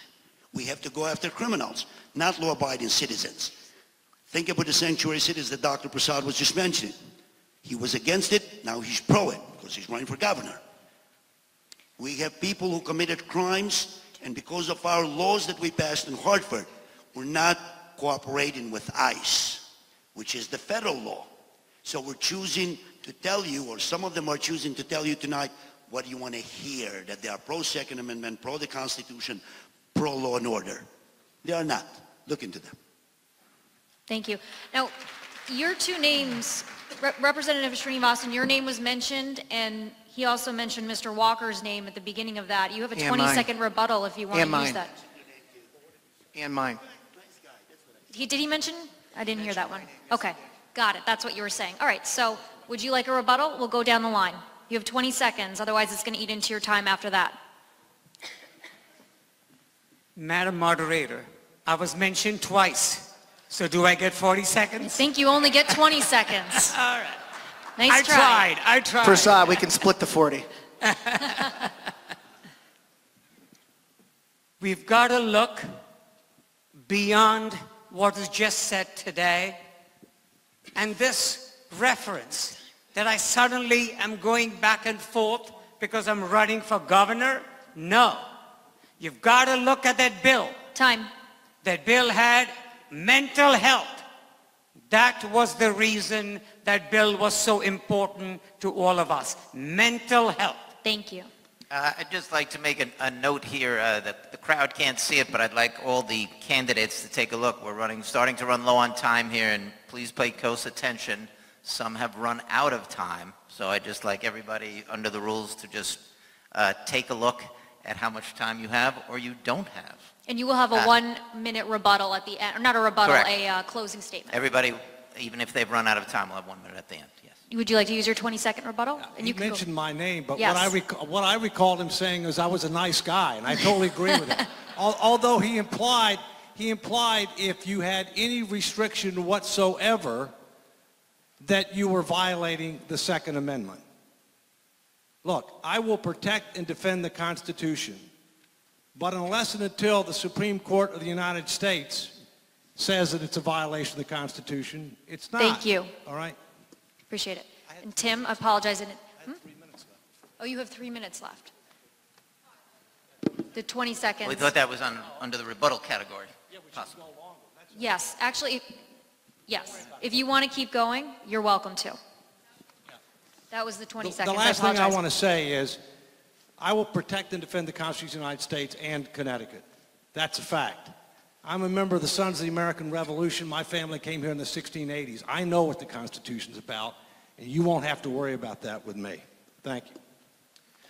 We have to go after criminals, not law-abiding citizens. Think about the sanctuary cities that Dr. Prasad was just mentioning. He was against it, now he's pro it because he's running for governor. We have people who committed crimes, and because of our laws that we passed in Hartford, we're not cooperating with ICE, which is the federal law. So we're choosing to tell you, or some of them are choosing to tell you tonight, what you want to hear, that they are pro-Second Amendment, pro the Constitution, pro-law and order. They are not. Look into them. Thank you. Now, your two names, Rep- Representative Srinivasan, your name was mentioned, and he also mentioned Mr. Walker's name at the beginning of that. You have a And mine. 20-second rebuttal if you want And to use mine. that. And mine. He, did he mention? I didn't hear that one. Okay, got it. That's what you were saying. All right, so would you like a rebuttal? We'll go down the line. You have 20 seconds, otherwise it's going to eat into your time after that. Madam Moderator, I was mentioned twice. So do I get 40 I seconds? think you only get 20 seconds. All right. Nice I try. tried. I tried. Prasad, we can split the 40. We've got to look beyond what is just said today. And this reference that I suddenly am going back and forth because I'm running for governor, no. You've got to look at that bill. Time. That bill had mental health. That was the reason that bill was so important to all of us. Mental health. Thank you. Uh, I'd just like to make a, a note here. Uh, the, the crowd can't see it, but I'd like all the candidates to take a look. We're running, starting to run low on time here, and please pay close attention. Some have run out of time, so I'd just like everybody under the rules to just uh, take a look at how much time you have or you don't have. And you will have a Uh, one-minute rebuttal at the end, or not a rebuttal, Correct. a uh, closing statement. Everybody, even if they've run out of time, will have one minute at the end. Yes. Would you like to use your 20-second rebuttal? And He you can go- mentioned my name, but Yes. what, I rec- what I recalled him saying was I was a nice guy, and I totally agree with him. Al- Although he implied, he implied if you had any restriction whatsoever, that you were violating the Second Amendment. Look, I will protect and defend the Constitution, but unless and until the Supreme Court of the United States says that it's a violation of the Constitution, it's not. Thank you. All right? Appreciate it. And Tim, I apologize. I didn't- hmm? Oh, you have three minutes left. The 20 seconds. We thought that was on, under the rebuttal category. Possible. Yes, actually, yes. If you want to keep going, you're welcome to. That was the 20 The- seconds. The last thing I want to say is, I will protect and defend the Constitution of the United States and Connecticut. That's a fact. I'm a member of the Sons of the American Revolution. My family came here in the 1680s. I know what the Constitution's about, and you won't have to worry about that with me. Thank you.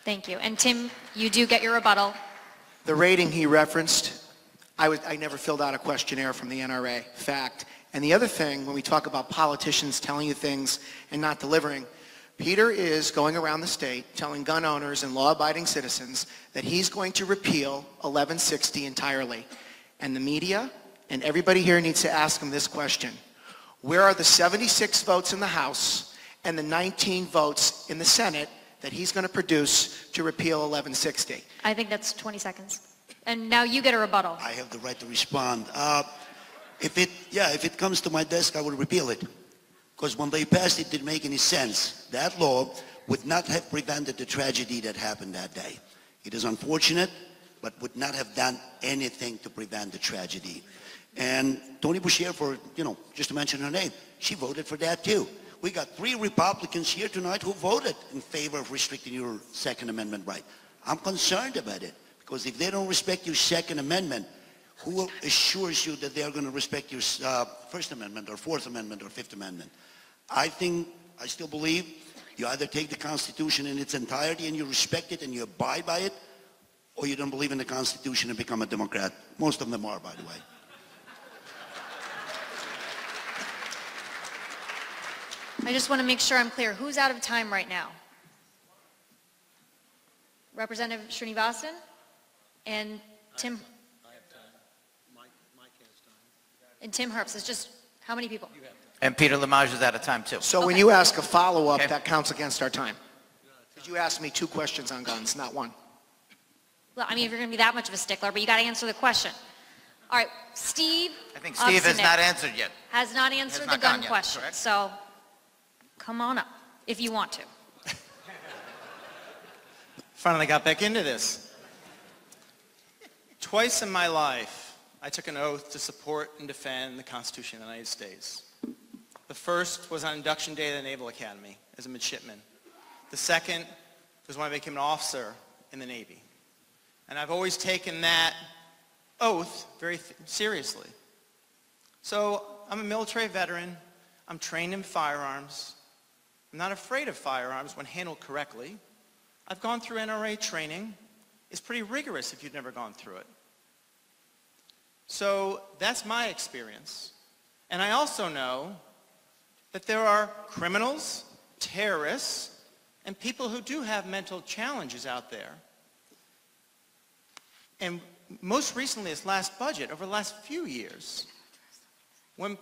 Thank you. And Tim, you do get your rebuttal. The rating he referenced, I, was, I never filled out a questionnaire from the NRA, fact. And the other thing, when we talk about politicians telling you things and not delivering, Peter is going around the state telling gun owners and law-abiding citizens that he's going to repeal 1160 entirely. And the media and everybody here needs to ask him this question. Where are the 76 votes in the House and the 19 votes in the Senate that he's going to produce to repeal 1160? I think that's 20 seconds. And now you get a rebuttal. I have the right to respond. Uh, if it, yeah, if it comes to my desk, I will repeal it. Because when they passed it, it didn't make any sense. That law would not have prevented the tragedy that happened that day. It is unfortunate, but would not have done anything to prevent the tragedy. And Toni Boucher, for, you know, just to mention her name, she voted for that too. We got three Republicans here tonight who voted in favor of restricting your Second Amendment right. I'm concerned about it because if they don't respect your Second Amendment, who assures you that they are going to respect your uh, First Amendment or Fourth Amendment or Fifth Amendment? I think, I still believe, you either take the Constitution in its entirety and you respect it and you abide by it, or you don't believe in the Constitution and become a Democrat. Most of them are, by the way. I just want to make sure I'm clear. Who's out of time right now? Representative Srinivasan and Tim. I have time. Mike, Mike has time. And Tim Herbst. It's just, how many people? And Peter Lumaj is out of time too. So when you ask a follow-up, Okay. that counts against our time. Because you asked me two questions on guns, not one. Well, I mean, if you're going to be that much of a stickler, but you got to answer the question. All right, Steve. I think Steve has not answered yet. Has not answered the not gun yet, question. correct? So come on up if you want to. Finally got back into this. Twice in my life, I took an oath to support and defend the Constitution of the United States. The first was on induction day at the Naval Academy as a midshipman. The second was when I became an officer in the Navy. And I've always taken that oath very th- seriously. So I'm a military veteran. I'm trained in firearms. I'm not afraid of firearms when handled correctly. I've gone through NRA training. It's pretty rigorous if you've never gone through it. So that's my experience. And I also know that there are criminals, terrorists, and people who do have mental challenges out there. And most recently, this last budget, over the last few years, when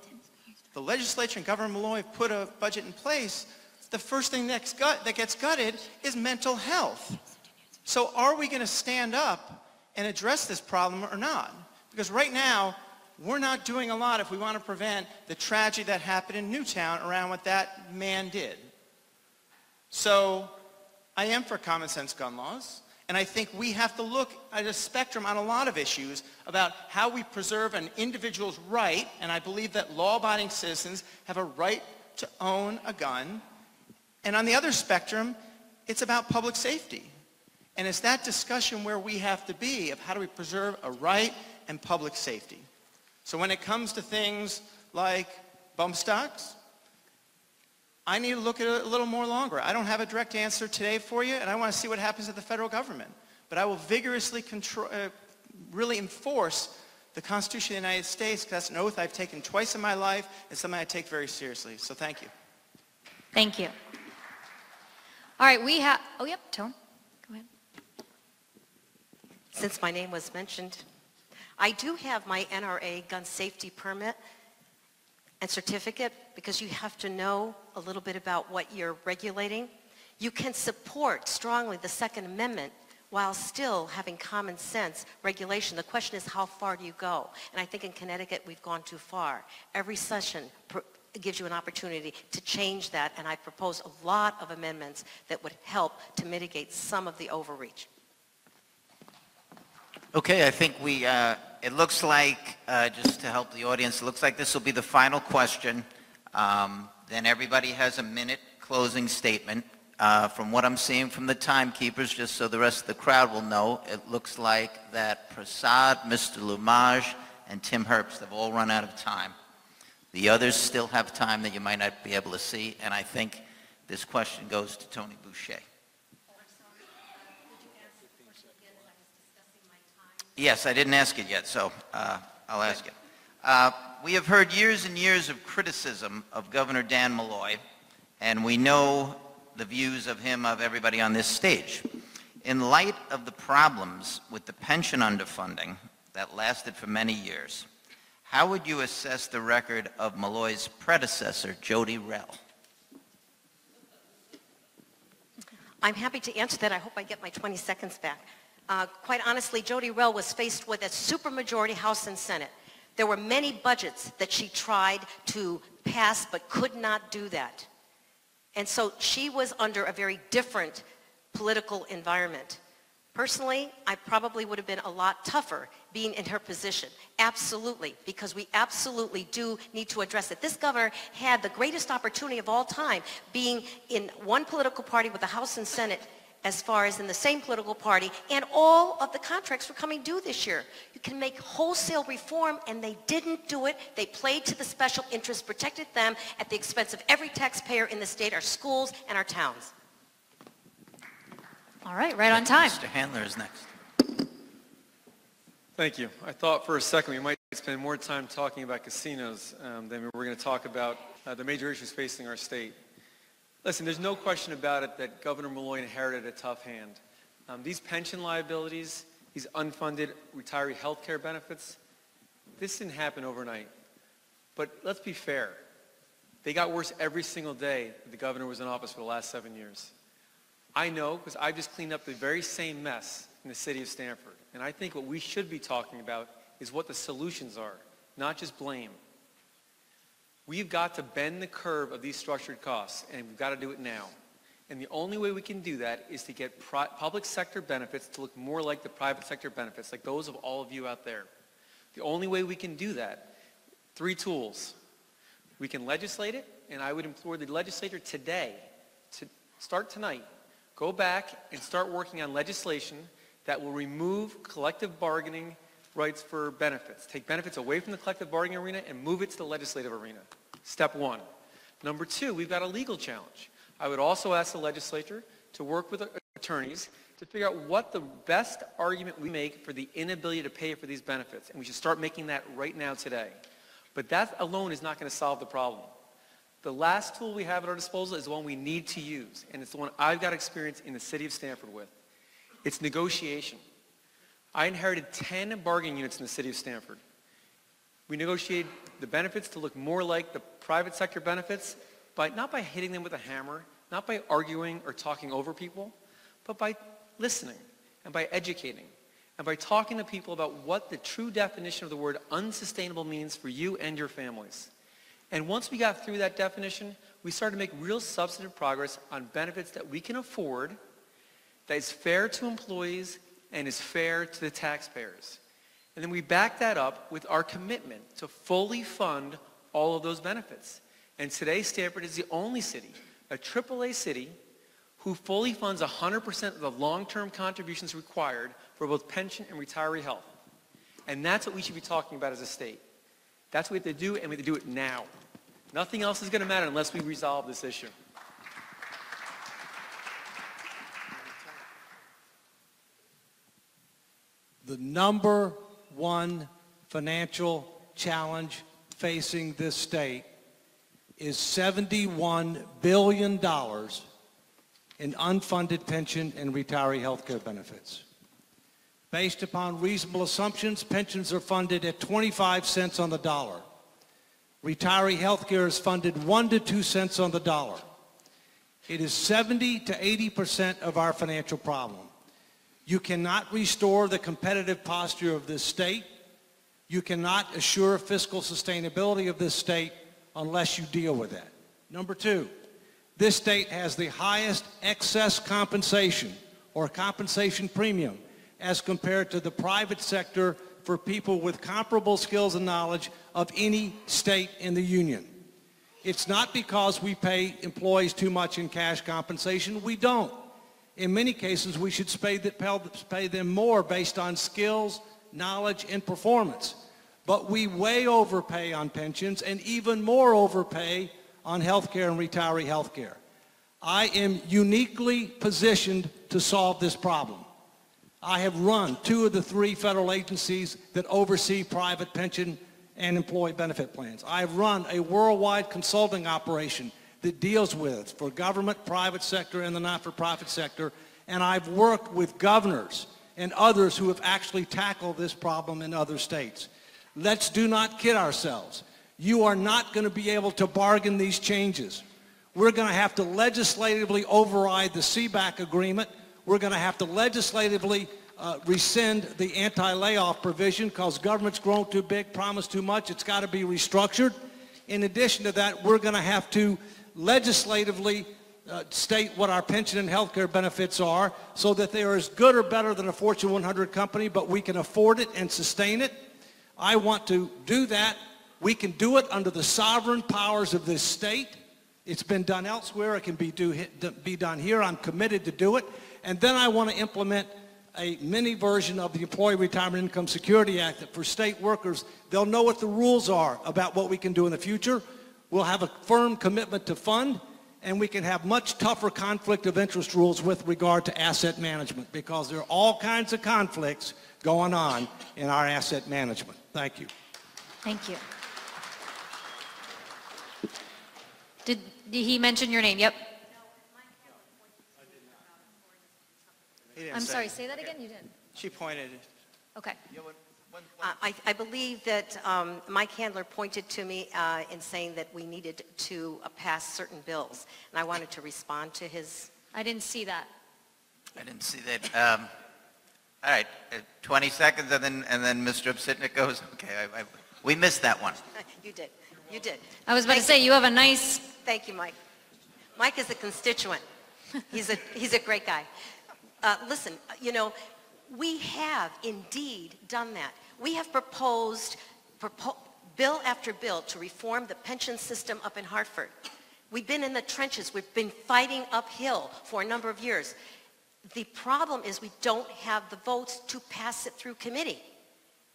the legislature and Governor Malloy put a budget in place, the first thing that gets gutted is mental health. So are we going to stand up and address this problem or not? Because right now, we're not doing a lot if we want to prevent the tragedy that happened in Newtown around what that man did. So I am for common sense gun laws. And I think we have to look at a spectrum on a lot of issues about how we preserve an individual's right, and I believe that law-abiding citizens have a right to own a gun. And on the other spectrum, it's about public safety. And it's that discussion where we have to be of how do we preserve a right and public safety. So when it comes to things like bump stocks, I need to look at it a little more longer. I don't have a direct answer today for you, and I want to see what happens at the federal government. But I will vigorously control, uh, really enforce the Constitution of the United States because that's an oath I've taken twice in my life and something I take very seriously. So thank you. Thank you. All right, we have, oh, yep, Tone, go ahead. Since my name was mentioned, I do have my NRA gun safety permit and certificate because you have to know a little bit about what you're regulating. You can support strongly the Second Amendment while still having common sense regulation. The question is how far do you go? And I think in Connecticut we've gone too far. Every session gives you an opportunity to change that and I propose a lot of amendments that would help to mitigate some of the overreach. Okay, I think we, uh, it looks like, uh, just to help the audience, it looks like this will be the final question. Um, Then everybody has a minute closing statement. Uh, From what I'm seeing from the timekeepers, just so the rest of the crowd will know, it looks like that Prasad, Mr. Lumaj, and Tim Herbst have all run out of time. The others still have time that you might not be able to see, and I think this question goes to Toni Boucher. Yes, I didn't ask it yet, so uh, I'll ask it. Uh, We have heard years and years of criticism of Governor Dan Malloy, and we know the views of him of everybody on this stage. In light of the problems with the pension underfunding that lasted for many years, how would you assess the record of Malloy's predecessor, Jodi Rell? I'm happy to answer that. I hope I get my 20 seconds back. Uh, quite honestly, Jodi Rell was faced with a supermajority House and Senate. There were many budgets that she tried to pass but could not do that. And so she was under a very different political environment. Personally, I probably would have been a lot tougher being in her position. Absolutely, because we absolutely do need to address it. This governor had the greatest opportunity of all time being in one political party with the House and Senate as far as in the same political party, and all of the contracts were coming due this year. You can make wholesale reform, and they didn't do it. They played to the special interests, protected them at the expense of every taxpayer in the state, our schools, and our towns. All right, right on time. Mr. Handler is next. Thank you. I thought for a second we might spend more time talking about casinos um, than we were going to talk about uh, the major issues facing our state. Listen, there's no question about it that Governor Malloy inherited a tough hand. Um, these pension liabilities, these unfunded retiree health care benefits, this didn't happen overnight. But let's be fair. They got worse every single day that the governor was in office for the last seven years. I know because I've just cleaned up the very same mess in the city of Stamford. And I think what we should be talking about is what the solutions are, not just blame. We've got to bend the curve of these structured costs, and we've got to do it now. And the only way we can do that is to get pri- public sector benefits to look more like the private sector benefits, like those of all of you out there. The only way we can do that, three tools. We can legislate it, and I would implore the legislature today, to start tonight, go back and start working on legislation that will remove collective bargaining rights for benefits. Take benefits away from the collective bargaining arena and move it to the legislative arena. Step one. Number two, we've got a legal challenge. I would also ask the legislature to work with attorneys to figure out what the best argument we make for the inability to pay for these benefits. And we should start making that right now today. But that alone is not going to solve the problem. The last tool we have at our disposal is the one we need to use, and it's the one I've got experience in the city of Stamford with. It's negotiation. I inherited 10 bargaining units in the city of Stamford. We negotiated the benefits to look more like the private sector benefits, by, not by hitting them with a hammer, not by arguing or talking over people, but by listening and by educating and by talking to people about what the true definition of the word unsustainable means for you and your families. And once we got through that definition, we started to make real substantive progress on benefits that we can afford, that is fair to employees and is fair to the taxpayers. And then we back that up with our commitment to fully fund all of those benefits. And today, Stamford is the only city, a AAA city, who fully funds 100% of the long-term contributions required for both pension and retiree health. And that's what we should be talking about as a state. That's what we have to do, and we have to do it now. Nothing else is going to matter unless we resolve this issue. The number one financial challenge facing this state is $71 billion in unfunded pension and retiree health care benefits. Based upon reasonable assumptions, pensions are funded at 25 cents on the dollar. Retiree health care is funded 1 to 2 cents on the dollar. It is 70 to 80% of our financial problem. You cannot restore the competitive posture of this state. You cannot assure fiscal sustainability of this state unless you deal with that. Number two, this state has the highest excess compensation or compensation premium as compared to the private sector for people with comparable skills and knowledge of any state in the union. It's not because we pay employees too much in cash compensation. We don't. In many cases, we should pay them more based on skills, knowledge, and performance. But we way overpay on pensions and even more overpay on health care and retiree health care. I am uniquely positioned to solve this problem. I have run two of the three federal agencies that oversee private pension and employee benefit plans. I've run a worldwide consulting operation that deals with for government, private sector, and the not-for-profit sector, and I've worked with governors and others who have actually tackled this problem in other states. Let's do not kid ourselves. You are not going to be able to bargain these changes. We're going to have to legislatively override the SEBAC agreement we're going to have to legislatively uh, rescind the anti-layoff provision because government's grown too big, promised too much. It's got to be restructured. In addition to that, we're going to have to legislatively uh, state what our pension and health care benefits are so that they are as good or better than a Fortune 100 company, but we can afford it and sustain it. I want to do that. We can do it under the sovereign powers of this state. It's been done elsewhere. It can be, do, be done here. I'm committed to do it. And then I want to implement a mini version of the Employee Retirement Income Security Act that for state workers, they'll know what the rules are about what we can do in the future. We'll have a firm commitment to fund, and we can have much tougher conflict of interest rules with regard to asset management because there are all kinds of conflicts going on in our asset management. Thank you. Thank you. Did, did he mention your name? Yep. I'm sorry, say that again? You didn't. She pointed. Okay. Uh, I, I believe that um, Mike Handler pointed to me uh, in saying that we needed to uh, pass certain bills, and I wanted to respond to his... I didn't see that. I didn't see that. Um, all right, uh, 20 seconds, and then and then Mr. Sitnik goes. Okay, I, I, we missed that one. You did. You did. I was about Thank to say, you have a nice, Thank you, Mike. Mike is a constituent. He's a, he's a great guy. Uh, listen, you know, we have indeed done that. We have proposed propo bill after bill to reform the pension system up in Hartford. We've been in the trenches. We've been fighting uphill for a number of years. The problem is we don't have the votes to pass it through committee.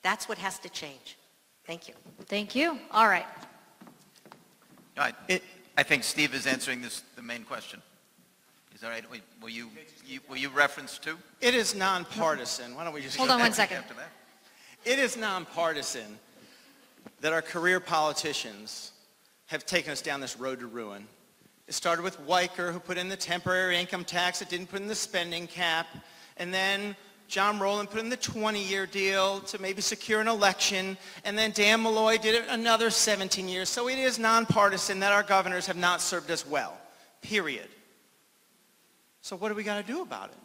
That's what has to change. Thank you. thank you. All right. All right. It, I think Steve is answering this the main question. Is that right? Wait, Will you, you will you reference to? It is nonpartisan. Why don't we just Hold go on one back? second. After that? It is nonpartisan that our career politicians have taken us down this road to ruin. It started with Weicker, who put in the temporary income tax. It didn't put in the spending cap. And then John Rowland put in the 20-year deal to maybe secure an election. And then Dan Malloy did it another 17 years. So it is nonpartisan that our governors have not served us well, period. So what do we got to do about it?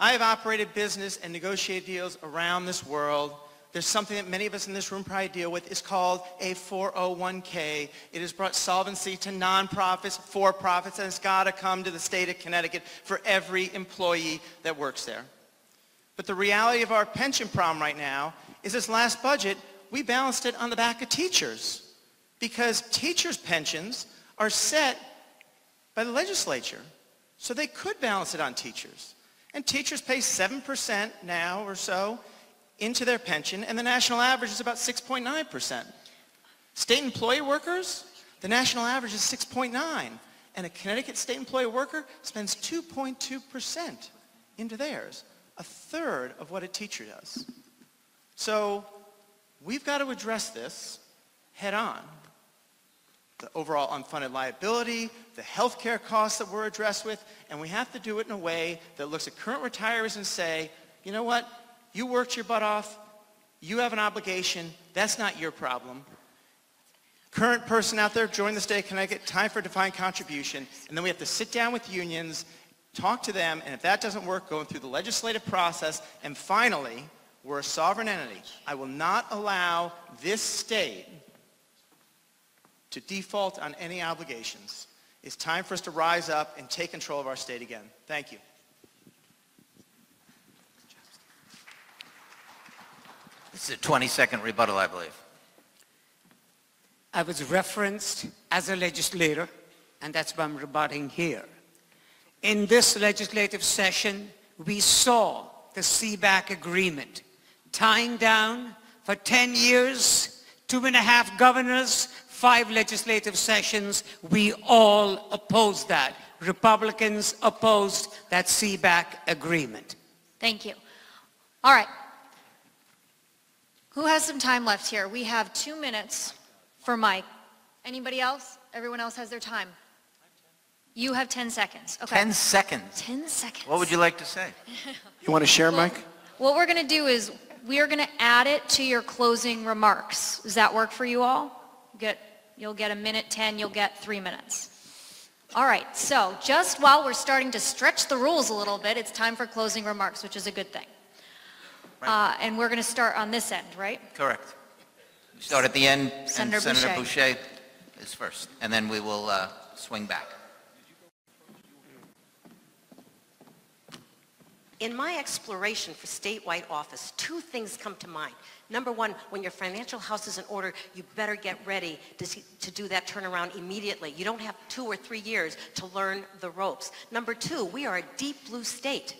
I have operated business and negotiated deals around this world. There's something that many of us in this room probably deal with. It's called a 401k. It has brought solvency to nonprofits, for-profits, and it's got to come to the state of Connecticut for every employee that works there. But the reality of our pension problem right now is this last budget, we balanced it on the back of teachers because teachers' pensions are set by the legislature. So they could balance it on teachers. And teachers pay 7% now or so into their pension, and the national average is about 6.9%. State employee workers, the national average is 6.9, and a Connecticut state employee worker spends 2.2% into theirs, a third of what a teacher does. So we've got to address this head on. The overall unfunded liability, the health care costs that we're addressed with, and we have to do it in a way that looks at current retirees and say, you know what, you worked your butt off, you have an obligation, that's not your problem. Current person out there, join the state of Connecticut, time for defined contribution, and then we have to sit down with unions, talk to them, and if that doesn't work, going through the legislative process, and finally, we're a sovereign entity. I will not allow this state to default on any obligations. It's time for us to rise up and take control of our state again. Thank you. This is a 20-second rebuttal, I believe. I was referenced as a legislator, and that's why I'm rebutting here. In this legislative session, we saw the SEBAC agreement tying down for 10 years, two and a half governors, five legislative sessions. We all opposed that. Republicans opposed that SEBAC agreement. Thank you. All right. Who has some time left here? We have two minutes for Mike. Anybody else? Everyone else has their time. You have 10 seconds. Okay. 10 seconds. 10 seconds. What would you like to say? You want to share, Mike? What we're going to do is we are going to add it to your closing remarks. Does that work for you all? Get, you'll get a minute 10, you'll get three minutes. All right, so just while we're starting to stretch the rules a little bit, it's time for closing remarks, which is a good thing. Uh, and we're going to start on this end, right? Correct. We start at the end, Senator and Senator Boucher. Boucher is first, and then we will uh, swing back. In my exploration for statewide office, two things come to mind. Number one, when your financial house is in order, you better get ready to, see, to do that turnaround immediately. You don't have two or three years to learn the ropes. Number two, we are a deep blue state.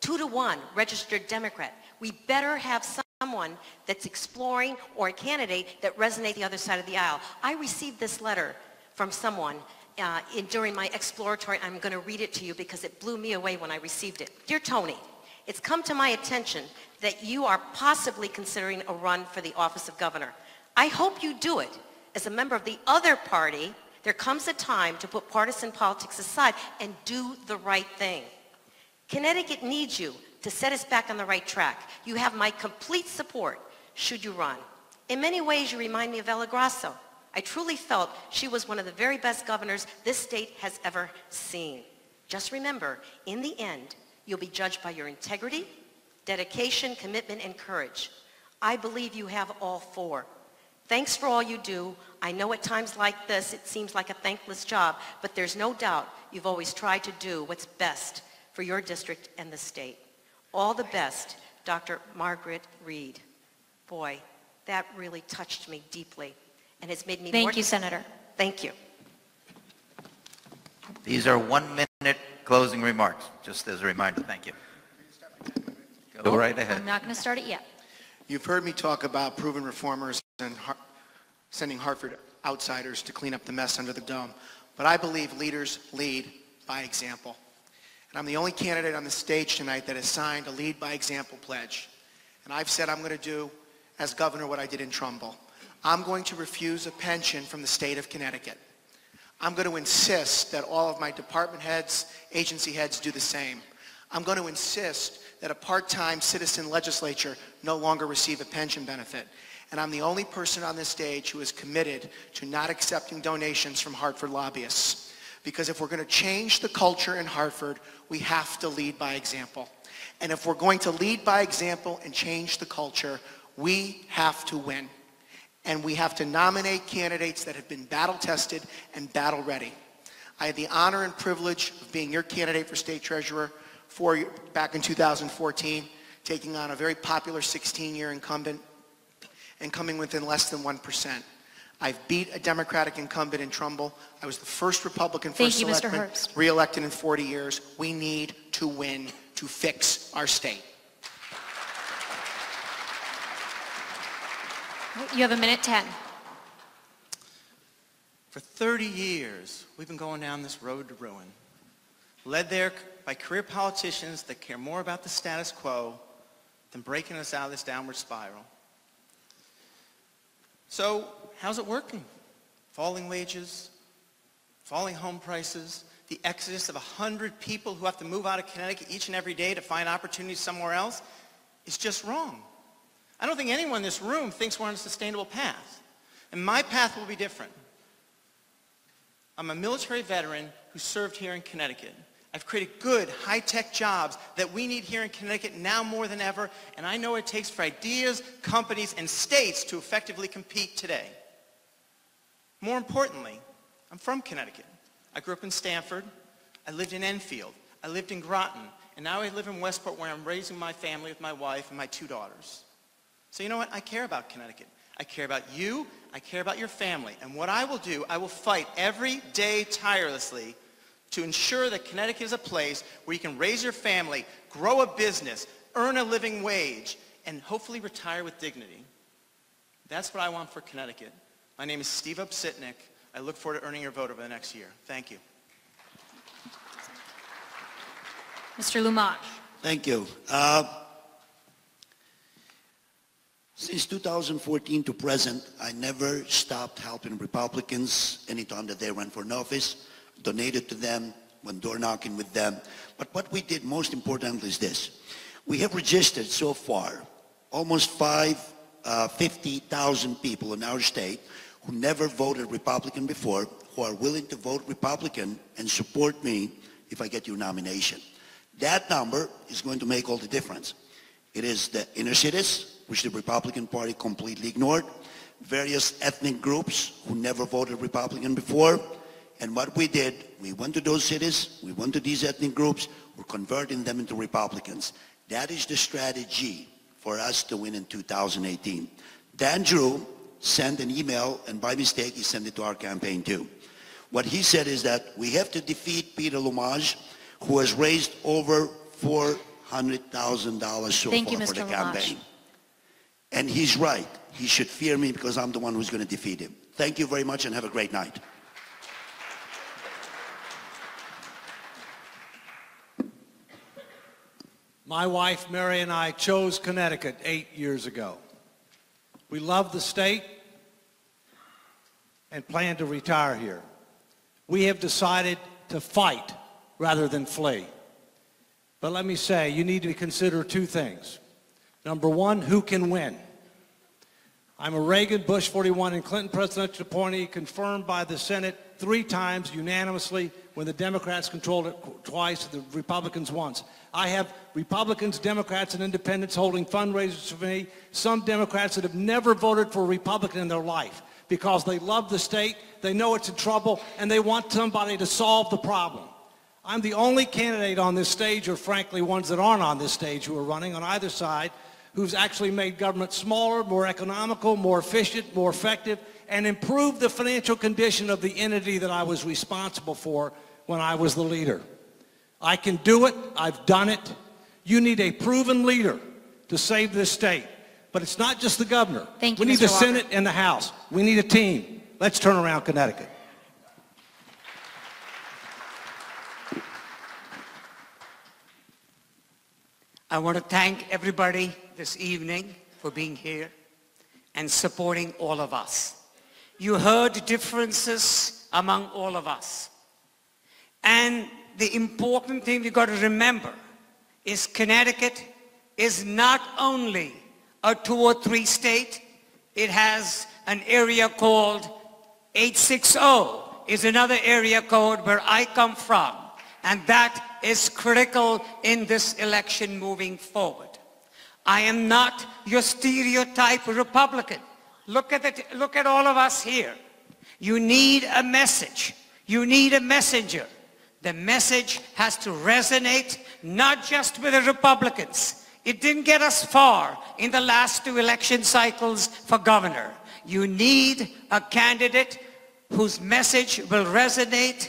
Two to one, registered Democrat. We better have someone that's exploring or a candidate that resonates the other side of the aisle. I received this letter from someone uh, in, during my exploratory. I'm going to read it to you because it blew me away when I received it. Dear Toni, it's come to my attention that you are possibly considering a run for the office of governor. I hope you do it. As a member of the other party, there comes a time to put partisan politics aside and do the right thing. Connecticut needs you to set us back on the right track. You have my complete support should you run. In many ways, you remind me of Ella Grasso. I truly felt she was one of the very best governors this state has ever seen. Just remember, in the end, you'll be judged by your integrity, dedication, commitment, and courage. I believe you have all four. Thanks for all you do. I know at times like this it seems like a thankless job, but there's no doubt you've always tried to do what's best for your district and the state. All the best, Dr. Margaret Reed. Boy, that really touched me deeply and has made me Thank more... you, Senator. Thank you. These are one-minute closing remarks, just as a reminder. Thank you. Go right ahead. I'm not going to start it yet. You've heard me talk about proven reformers and Har- sending Hartford outsiders to clean up the mess under the dome. But I believe leaders lead by example. And I'm the only candidate on the stage tonight that has signed a lead by example pledge. And I've said I'm going to do as governor what I did in Trumbull. I'm going to refuse a pension from the state of Connecticut. I'm going to insist that all of my department heads, agency heads do the same. I'm going to insist that a part-time citizen legislature no longer receive a pension benefit. And I'm the only person on this stage who is committed to not accepting donations from Hartford lobbyists. Because if we're going to change the culture in Hartford, we have to lead by example. And if we're going to lead by example and change the culture, we have to win. And we have to nominate candidates that have been battle tested and battle ready. I had the honor and privilege of being your candidate for state treasurer for, back in 2014, taking on a very popular 16-year incumbent and coming within less than 1%. I've beat a Democratic incumbent in Trumbull. I was the first Republican Thank first you, selectman reelected in 40 years. We need to win to fix our state. You have a minute 10. For 30 years, we've been going down this road to ruin, led there by career politicians that care more about the status quo than breaking us out of this downward spiral. So, how's it working? Falling wages, falling home prices, the exodus of 100 people who have to move out of Connecticut each and every day to find opportunities somewhere else is just wrong. I don't think anyone in this room thinks we're on a sustainable path. And my path will be different. I'm a military veteran who served here in Connecticut. I've created good, high-tech jobs that we need here in Connecticut now more than ever, and I know it takes for ideas, companies, and states to effectively compete today. More importantly, I'm from Connecticut. I grew up in Stamford. I lived in Enfield. I lived in Groton. And now I live in Westport where I'm raising my family with my wife and my two daughters. So you know what? I care about Connecticut. I care about you. I care about your family. And what I will do, I will fight every day tirelessly to ensure that Connecticut is a place where you can raise your family, grow a business, earn a living wage, and hopefully retire with dignity. That's what I want for Connecticut. My name is Steve Obsitnik. I look forward to earning your vote over the next year. Thank you. Mr. Lumaj. Thank you. Uh, since 2014 to present, I never stopped helping Republicans anytime that they ran for an office, donated to them, went door knocking with them. But what we did most importantly is this. We have registered so far almost uh, 50,000 people in our state who never voted Republican before, who are willing to vote Republican and support me if I get your nomination. That number is going to make all the difference. It is the inner cities, which the Republican Party completely ignored, various ethnic groups who never voted Republican before, and what we did, we went to those cities, we went to these ethnic groups, we're converting them into Republicans. That is the strategy for us to win in 2018. Dan Drew sent an email, and by mistake, he sent it to our campaign too. What he said is that we have to defeat Peter Lumaj, who has raised over $400,000 so Thank far you, for the Mr. campaign. And he's right. He should fear me because I'm the one who's going to defeat him. Thank you very much and have a great night. My wife, Mary, and I chose Connecticut eight years ago. We love the state and plan to retire here. We have decided to fight rather than flee. But let me say, you need to consider two things. Number one, who can win? I'm a Reagan, Bush 41, and Clinton presidential appointee confirmed by the Senate three times unanimously when the Democrats controlled it twice, the Republicans once. I have Republicans, Democrats, and independents holding fundraisers for me, some Democrats that have never voted for a Republican in their life because they love the state, they know it's in trouble, and they want somebody to solve the problem. I'm the only candidate on this stage, or frankly ones that aren't on this stage who are running on either side, who's actually made government smaller, more economical, more efficient, more effective, and improved the financial condition of the entity that I was responsible for when I was the leader. I can do it. I've done it. You need a proven leader to save this state. But it's not just the governor. Thank you, we need Mr. the Walker. Senate and the House. We need a team. Let's turn around Connecticut. I want to thank everybody this evening for being here and supporting all of us. You heard differences among all of us. And the important thing we've got to remember is Connecticut is not only a two or three state, it has an area called 860 is another area code where I come from. And that is critical in this election moving forward. I am not your stereotype Republican. Look at, it, look at all of us here. You need a message. You need a messenger. The message has to resonate not just with the Republicans. It didn't get us far in the last two election cycles for governor. You need a candidate whose message will resonate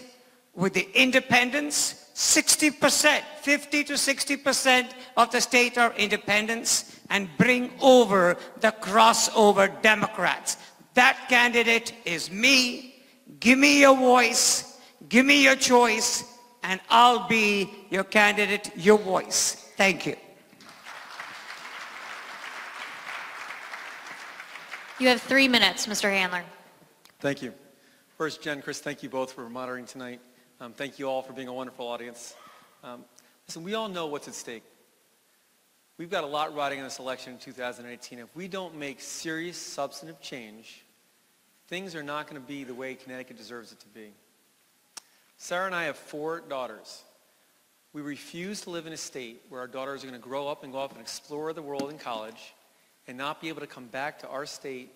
with the independents. 60%, 50 to 60% of the state are independents and bring over the crossover Democrats. That candidate is me. Give me your voice. Give me your choice and I'll be your candidate, your voice. Thank you. You have three minutes, Mr. Handler. Thank you. First, Jen, Chris, thank you both for moderating tonight. Um, thank you all for being a wonderful audience. Um, listen, we all know what's at stake. We've got a lot riding on this election in 2018. If we don't make serious substantive change, things are not going to be the way Connecticut deserves it to be. Sarah and I have four daughters. We refuse to live in a state where our daughters are going to grow up and go off and explore the world in college and not be able to come back to our state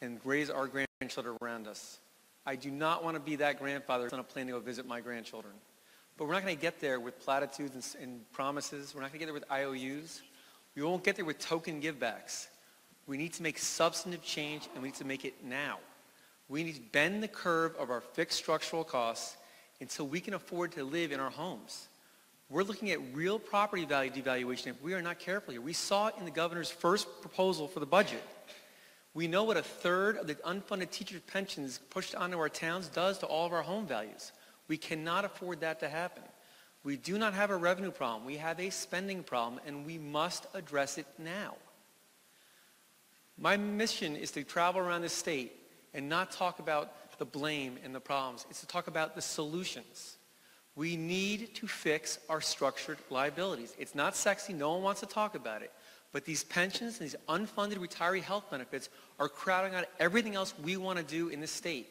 and raise our grandchildren around us. I do not want to be that grandfather on a plane to go visit my grandchildren. But we're not going to get there with platitudes and, and promises. We're not going to get there with IOUs. We won't get there with token givebacks. We need to make substantive change, and we need to make it now. We need to bend the curve of our fixed structural costs until we can afford to live in our homes. We're looking at real property value devaluation if we are not careful here. We saw it in the governor's first proposal for the budget. We know what a third of the unfunded teacher pensions pushed onto our towns does to all of our home values. We cannot afford that to happen. We do not have a revenue problem. We have a spending problem, and we must address it now. My mission is to travel around the state and not talk about the blame and the problems. It's to talk about the solutions. We need to fix our structured liabilities. It's not sexy. No one wants to talk about it. But these pensions and these unfunded retiree health benefits are crowding out everything else we want to do in the state.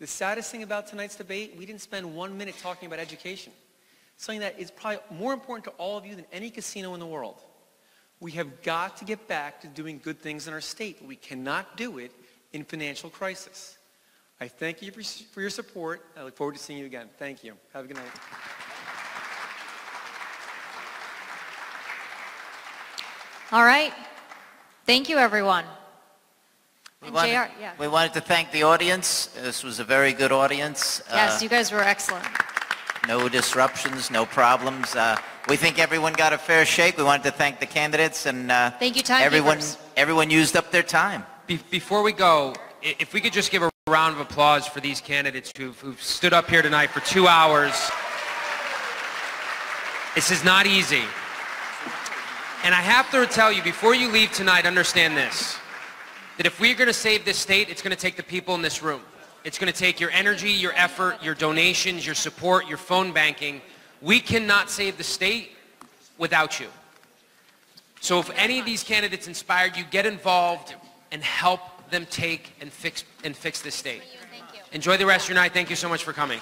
The saddest thing about tonight's debate, we didn't spend one minute talking about education. Something that is probably more important to all of you than any casino in the world. We have got to get back to doing good things in our state, but we cannot do it in financial crisis. I thank you for your support. I look forward to seeing you again. Thank you. Have a good night. All right. Thank you, everyone. We wanted, JR, yeah. we wanted to thank the audience. This was a very good audience. Yes, Uh, you guys were excellent. no disruptions, no problems. Uh, we think everyone got a fair shake. We wanted to thank the candidates and uh, Thank you, time everyone. timekeepers. Everyone used up their time. Be- before we go, if we could just give a round of applause for these candidates who've, who've stood up here tonight for two hours. This is not easy. And I have to tell you, before you leave tonight, understand this. That if we're going to save this state, it's going to take the people in this room. It's going to take your energy, your effort, your donations, your support, your phone banking. We cannot save the state without you. So if any of these candidates inspired you, get involved and help them take and fix, and fix this state. Enjoy the rest of your night. Thank you so much for coming.